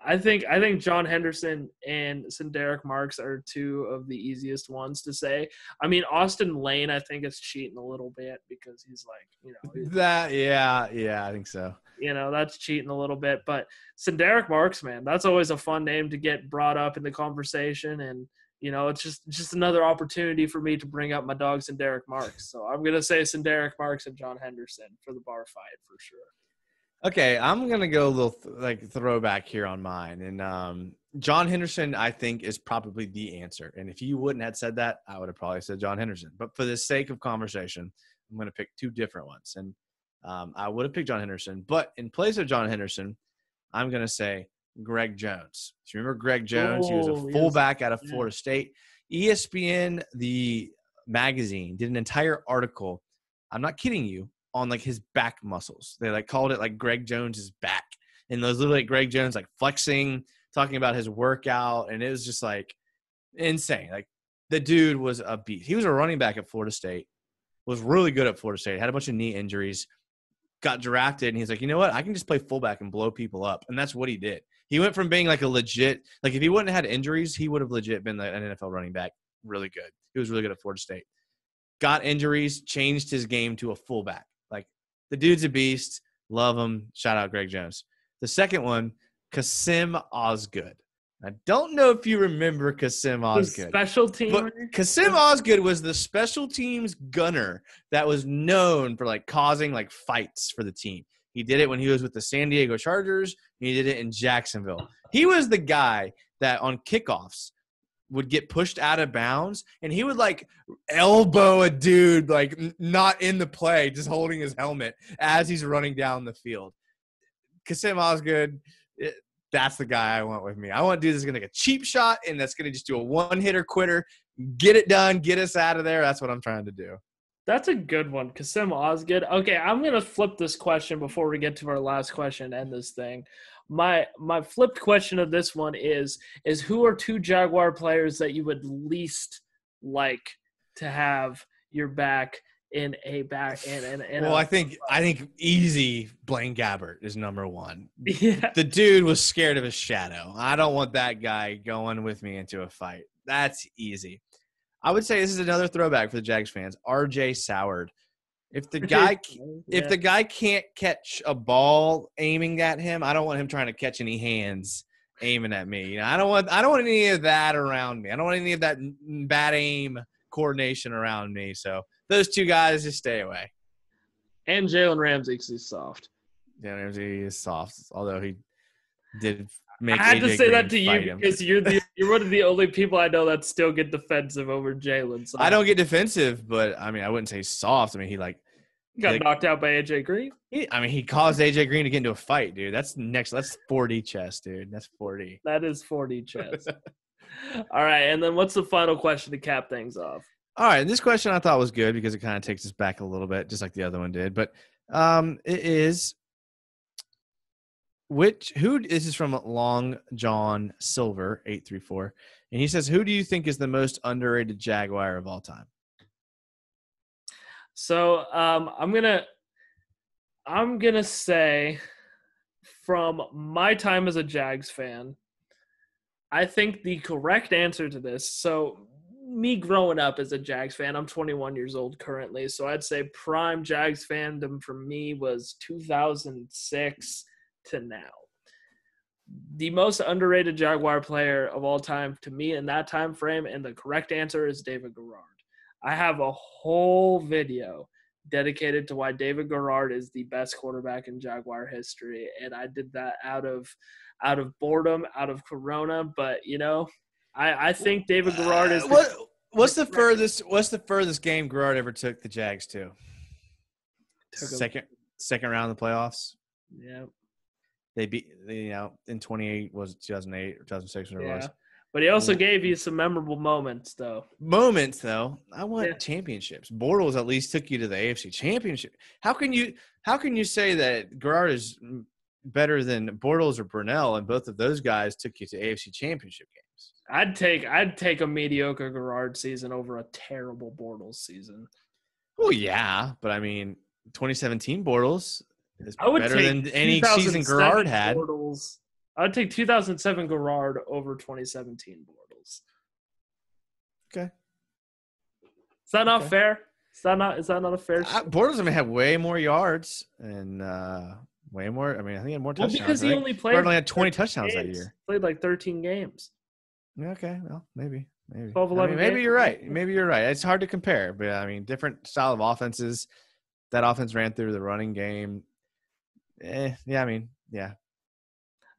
I think I think John Henderson and Sen'Derrick Marks are two of the easiest ones to say. I mean, Austen Lane, I think is cheating a little bit because he's like, you know, That yeah yeah I think so. you know that's cheating a little bit. But Sen'Derrick Marks, man, that's always a fun name to get brought up in the conversation, and you know it's just just another opportunity for me to bring up my dog Sen'Derrick Marks. So I'm gonna say Sen'Derrick Marks and John Henderson for the bar fight for sure. Okay, I'm gonna go a little th- like throwback here on mine, and um, John Henderson I think is probably the answer. And if you wouldn't have said that, I would have probably said John Henderson. But for the sake of conversation, I'm gonna pick two different ones, and um, I would have picked John Henderson. But in place of John Henderson, I'm gonna say Greg Jones. Do you remember Greg Jones? he was Oh, a yes. fullback out of. Florida State. ESPN, the magazine, did an entire article. I'm not kidding you on like his back muscles. They like called it like Greg Jones's back, and those little like Greg Jones like flexing, talking about his workout, and it was just like insane. Like the dude was a beast. He was a running back at Florida State. was really good at Florida State. Had a bunch of knee injuries. Got drafted, and he's like, you know what? I can just play fullback and blow people up, and that's what he did. He went from being like a legit, like if he wouldn't have had injuries, he would have legit been an NFL running back. Really good. He was really good at Florida State. Got injuries, changed his game to a fullback. The dude's a beast. Love him. Shout out Greg Jones. The second one, Kassim Osgood. I don't know if you remember Kassim The Osgood. special team. But Kassim Osgood was the special teams gunner that was known for like causing like fights for the team. He did it when he was with the San Diego Chargers. He did it in Jacksonville. He was the guy that on kickoffs would get pushed out of bounds and he would like elbow a dude like not in the play, just holding his helmet as he's running down the field. Kassim Osgood, it- that's the guy I want with me. I want a dude that's gonna take a cheap shot and that's gonna just do a one hitter quitter, get it done, get us out of there. That's what I'm trying to do. That's a good one, Kassim Osgood. Okay, I'm gonna flip this question before we get to our last question and end this thing. My my flipped question of this one is is who are two Jaguar players that you would least like to have your back in a back in in, in well, a, I think I think easy Blaine Gabbert is number one. *laughs* yeah. The dude was scared of his shadow. I don't want that guy going with me into a fight. That's easy. I would say this is another throwback for the Jags fans. RJ Soward. If the *laughs* guy if the guy can't catch a ball aiming at him, I don't want him trying to catch any hands aiming at me. You know, I don't want I don't want any of that around me. I don't want any of that bad aim coordination around me. So those two guys just stay away. and Jalen Ramsey 'cause he's soft. Dan Ramsey is soft, although he did make. I had to say Green that to you him. because you're the you're one of the only people I know that still get defensive over Jalen. So I don't get defensive, but I mean, I wouldn't say soft. I mean, he like, got like- knocked out by AJ Green. he, I mean, he caused AJ Green to get into a fight, dude. That's next. That's 4D chess, dude. That's 4D. That is 4D chess. *laughs* All right, and then what's the final question to cap things off? All right, and this question I thought was good because it kind of takes us back a little bit, just like the other one did. But um, it is which who this is from Long John Silver eight three four, and he says, "Who do you think is the most underrated Jaguar of all time?" So um, I'm gonna I'm gonna say from my time as a Jags fan, I think the correct answer to this. So me growing up as a Jags fan, I'm 21 years old currently. So I'd say prime Jags fandom for me was 2006 to now. The most underrated Jaguar player of all time to me in that time frame, and the correct answer is David Garrard. I have a whole video dedicated to why David Garrard is the best quarterback in Jaguar history, and I did that out of out of boredom, out of Corona. But you know, I I think David Garrard is Uh, the, what, what's the furthest? What's the furthest game Garrard ever took the Jags to? Took Second second round of the playoffs. yeah They beat you know in 28 was 2008 or 2006 whatever it was. But he also gave you some memorable moments, though. moments though i want Yeah. championships bortles at least took you to the afc championship how can you how can you say that Garrard is better than bortles or Brunell and both of those guys took you to afc championship games I'd take I'd take a mediocre Garrard season over a terrible Bortles season. well yeah but i mean 2017 bortles is I would better take than any season 2007 Garrard had Bortles. I'd take 2007 Garrard over 2017 Bortles. okay Is that not Okay. fair? Is that not is that not a fair? I, bortles I mean, have way more yards and uh way more i mean i think he had more well, touchdowns because he think only played only had 20 13 touchdowns that year Played like 13 games. Yeah, Okay, well, maybe, maybe. 12, I mean, 11 maybe games. you're right. Maybe you're right. It's hard to compare, but I mean, different style of offenses. That offense ran through the running game. Eh, yeah, I mean, yeah.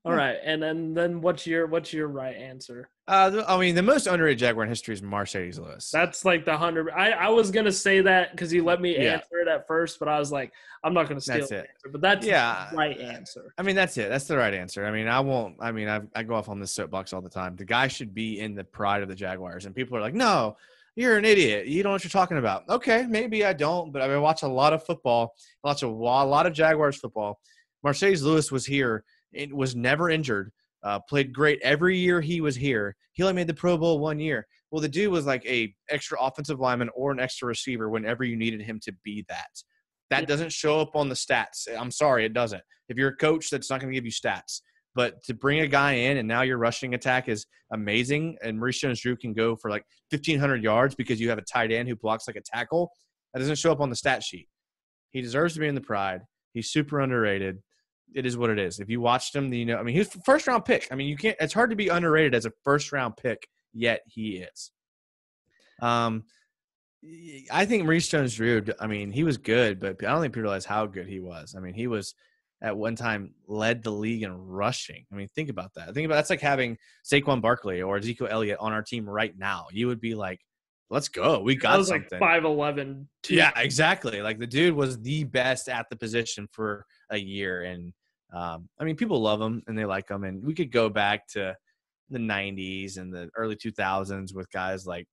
All Yeah. right, and then then what's your what's your right answer? Uh, I mean, the most underrated Jaguar in history is Marcedes Lewis. That's like the hundred. I, I was gonna say that because you let me Yeah. answer it at first, but I was like, I'm not gonna steal That's it. answer. But that's yeah, the right answer. I mean, that's it. That's the right answer. I mean, I won't. I mean, I, I go off on this soapbox all the time. The guy should be in the pride of the Jaguars, and people are like, "No, you're an idiot. You don't know what you're talking about." Okay, maybe I don't, but I, mean, watch a lot of football. lots of a, lot of Jaguars football. Marcedes Lewis was here. It was never injured. uh, played great every year he was here. He only made the Pro Bowl one year. Well, the dude was like a extra offensive lineman or an extra receiver whenever you needed him to be that. That doesn't show up on the stats. I'm sorry, it doesn't. If you're a coach, that's not going to give you stats. But to bring a guy in and now your rushing attack is amazing, and Maurice Jones-Drew can go for like 1,500 yards because you have a tight end who blocks like a tackle. That doesn't show up on the stat sheet. He deserves to be in the pride. He's super underrated. It is what it is. If you watched him, you know. I mean, he's first round pick. I mean, you can't. It's hard to be underrated as a first round pick. Yet he is. Um, I think Maurice Jones-Drew. I mean, he was good, but I don't think people realize how good he was. I mean, he was at one time led the league in rushing. I mean, think about that. Think about that's like having Saquon Barkley or Ezekiel Elliott on our team right now. You would be like, let's go. We got was something. like 5'11. Yeah, exactly. Like the dude was the best at the position for a year. And um, I mean, people love him and they like him. And we could go back to the 90s and the early 2000s with guys like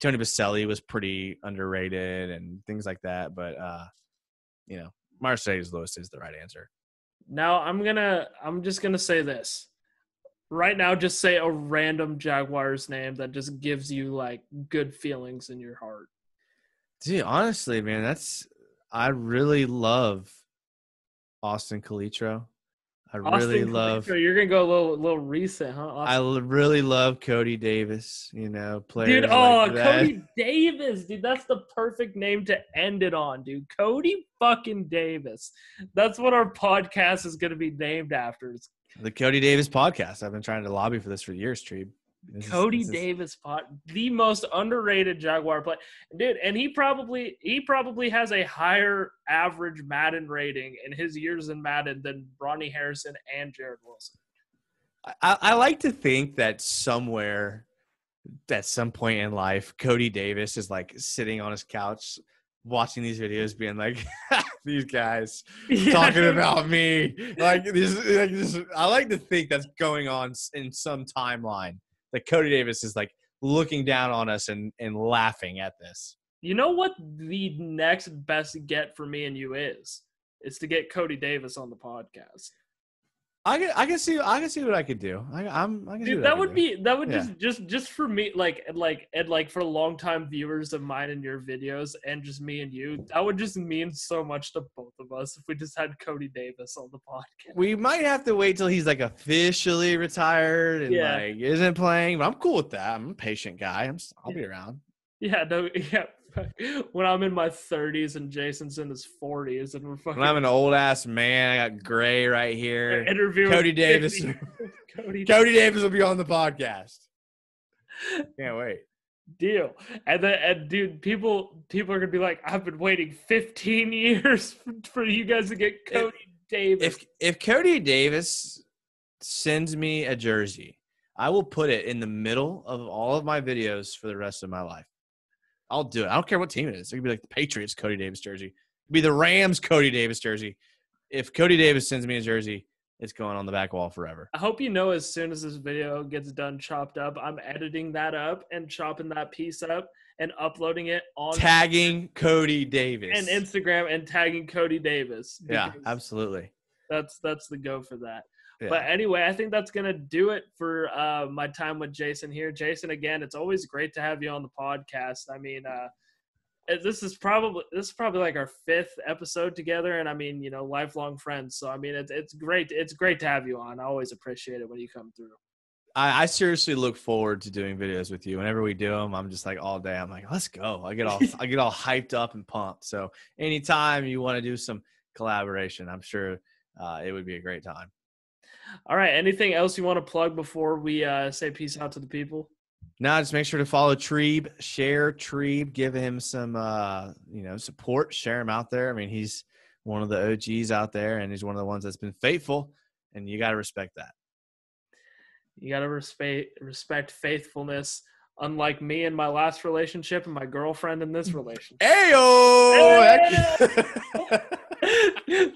Tony Boselli was pretty underrated and things like that. But, uh, you know, Marcedes Lewis is the right answer. Now I'm gonna I'm just gonna say this. Right now, just say a random Jaguars name that just gives you like good feelings in your heart. Dude, honestly, man, that's I really love Austin Calitro. I Austin really love. You're gonna go a little little recent, huh? I Austin? l- really love Cody Davis. You know, players. dude, *laughs* like oh, that. Cody Davis, dude, that's the perfect name to end it on, dude. Cody fucking Davis. That's what our podcast is gonna be named after. It's the Cody Davis podcast. I've been trying to lobby for this for years, Treeb. This Cody is- Davis, pot, the most underrated Jaguar player, dude, and he probably he probably has a higher average Madden rating in his years in Madden than Ronnie Harrison and Jarrod Wilson. I, I like to think that somewhere, at some point in life, Cody Davis is like sitting on his couch watching these videos, being like, *laughs* "These guys *laughs* talking Yeah. about me." Like this, like this. I like to think that's going on in some timeline. That Cody Davis is like looking down on us and and laughing at this. You know what the next best get for me and you is? Is to get Cody Davis on the podcast. I can I can see I can see what I could do. I, I'm I can Dude, that would do. be that would Yeah. just just just for me like and like and like for longtime viewers of mine and your videos and just me and you that would just mean so much to both of us if we just had Cody Davis on the podcast. We might have to wait till he's like officially retired and Yeah. like isn't playing, but I'm cool with that. I'm a patient guy. I'm I'll be around. Yeah, no, *laughs* yeah. *laughs* When I'm in my 30s and Jason's in his 40s and we're fucking When I'm an old ass man, I got gray right here. *laughs* interviewing Cody Davis. *laughs* Cody Cody Davis will be on the podcast. Can't wait. deal. And then, and dude, people people are gonna be like, I've been waiting 15 years for, for you guys to get Cody Davis. If if Cody Davis sends me a jersey, I will put it in the middle of all of my videos for the rest of my life. I'll do it. I don't care what team it is. It could be like the Patriots Cody Davis jersey. It could be the Rams Cody Davis jersey. If Cody Davis sends me a jersey, it's going on the back wall forever. I hope you know as soon as this video gets done chopped up, I'm editing that up and chopping that piece up and uploading it on Tagging Cody Davis. and Instagram and tagging Cody Davis. yeah, absolutely. That's that's the go for that. Yeah. But anyway, I think that's gonna do it for uh, my time with Jason here. Jason, again, it's always great to have you on the podcast. I mean, uh, uh, this is probably this is probably like our fifth episode together, and I mean, you know, lifelong friends. So I mean, it's it's great. It's great to have you on. I always appreciate it when you come through. I, I seriously look forward to doing videos with you. Whenever we do them, I'm just like all day. I'm like, let's go. I get all *laughs* I get all hyped up and pumped. So anytime you want to do some collaboration, I'm sure uh, it would be a great time. All right. Anything else you want to plug before we uh, say peace out to the people? Now, just make sure to follow Treeb, share Treeb, give him some, uh, you know, support, share him out there. I mean, he's one of the OGs out there, and he's one of the ones that's been faithful, and you got to respect that. You gotta respect respect faithfulness. Unlike me in my last relationship and my girlfriend in this relationship. Ayo!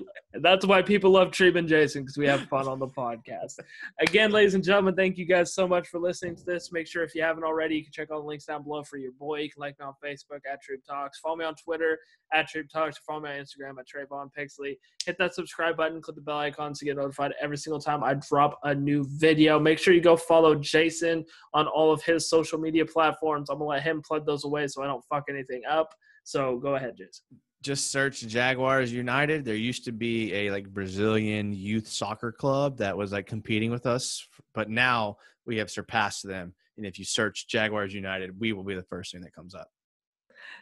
*laughs* That's why people love Treatment Jason because we have fun on the podcast. Again, ladies and gentlemen, thank you guys so much for listening to this. Make sure if you haven't already, you can check all the links down below for your boy. You can like me on Facebook at Treeb Talks. Follow me on Twitter at Treeb Talks. Follow me on Instagram at Trayvon Pixley. Hit that subscribe button, click the bell icon to get notified every single time I drop a new video. Make sure you go follow Jason on all of his social media platforms. I'm gonna let him plug those away so I don't fuck anything up. So go ahead, Jason just search Jaguars United. There used to be a like Brazilian youth soccer club that was like competing with us, but now we have surpassed them. And if you search Jaguars United, we will be the first thing that comes up.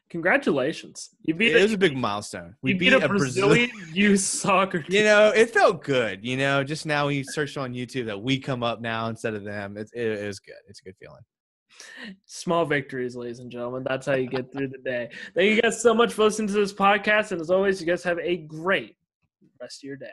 Congratulations! You beat it. It was a big milestone. We beat, beat, a, Brazilian, Brazilian youth soccer. Team. You know, it felt good. You know, just now we searched on YouTube that we come up now instead of them. It, it, it was good. It's a good feeling. Small victories, ladies and gentlemen. That's how you get through the day. Thank you guys so much for listening to this podcast. And as always, you guys have a great rest of your day.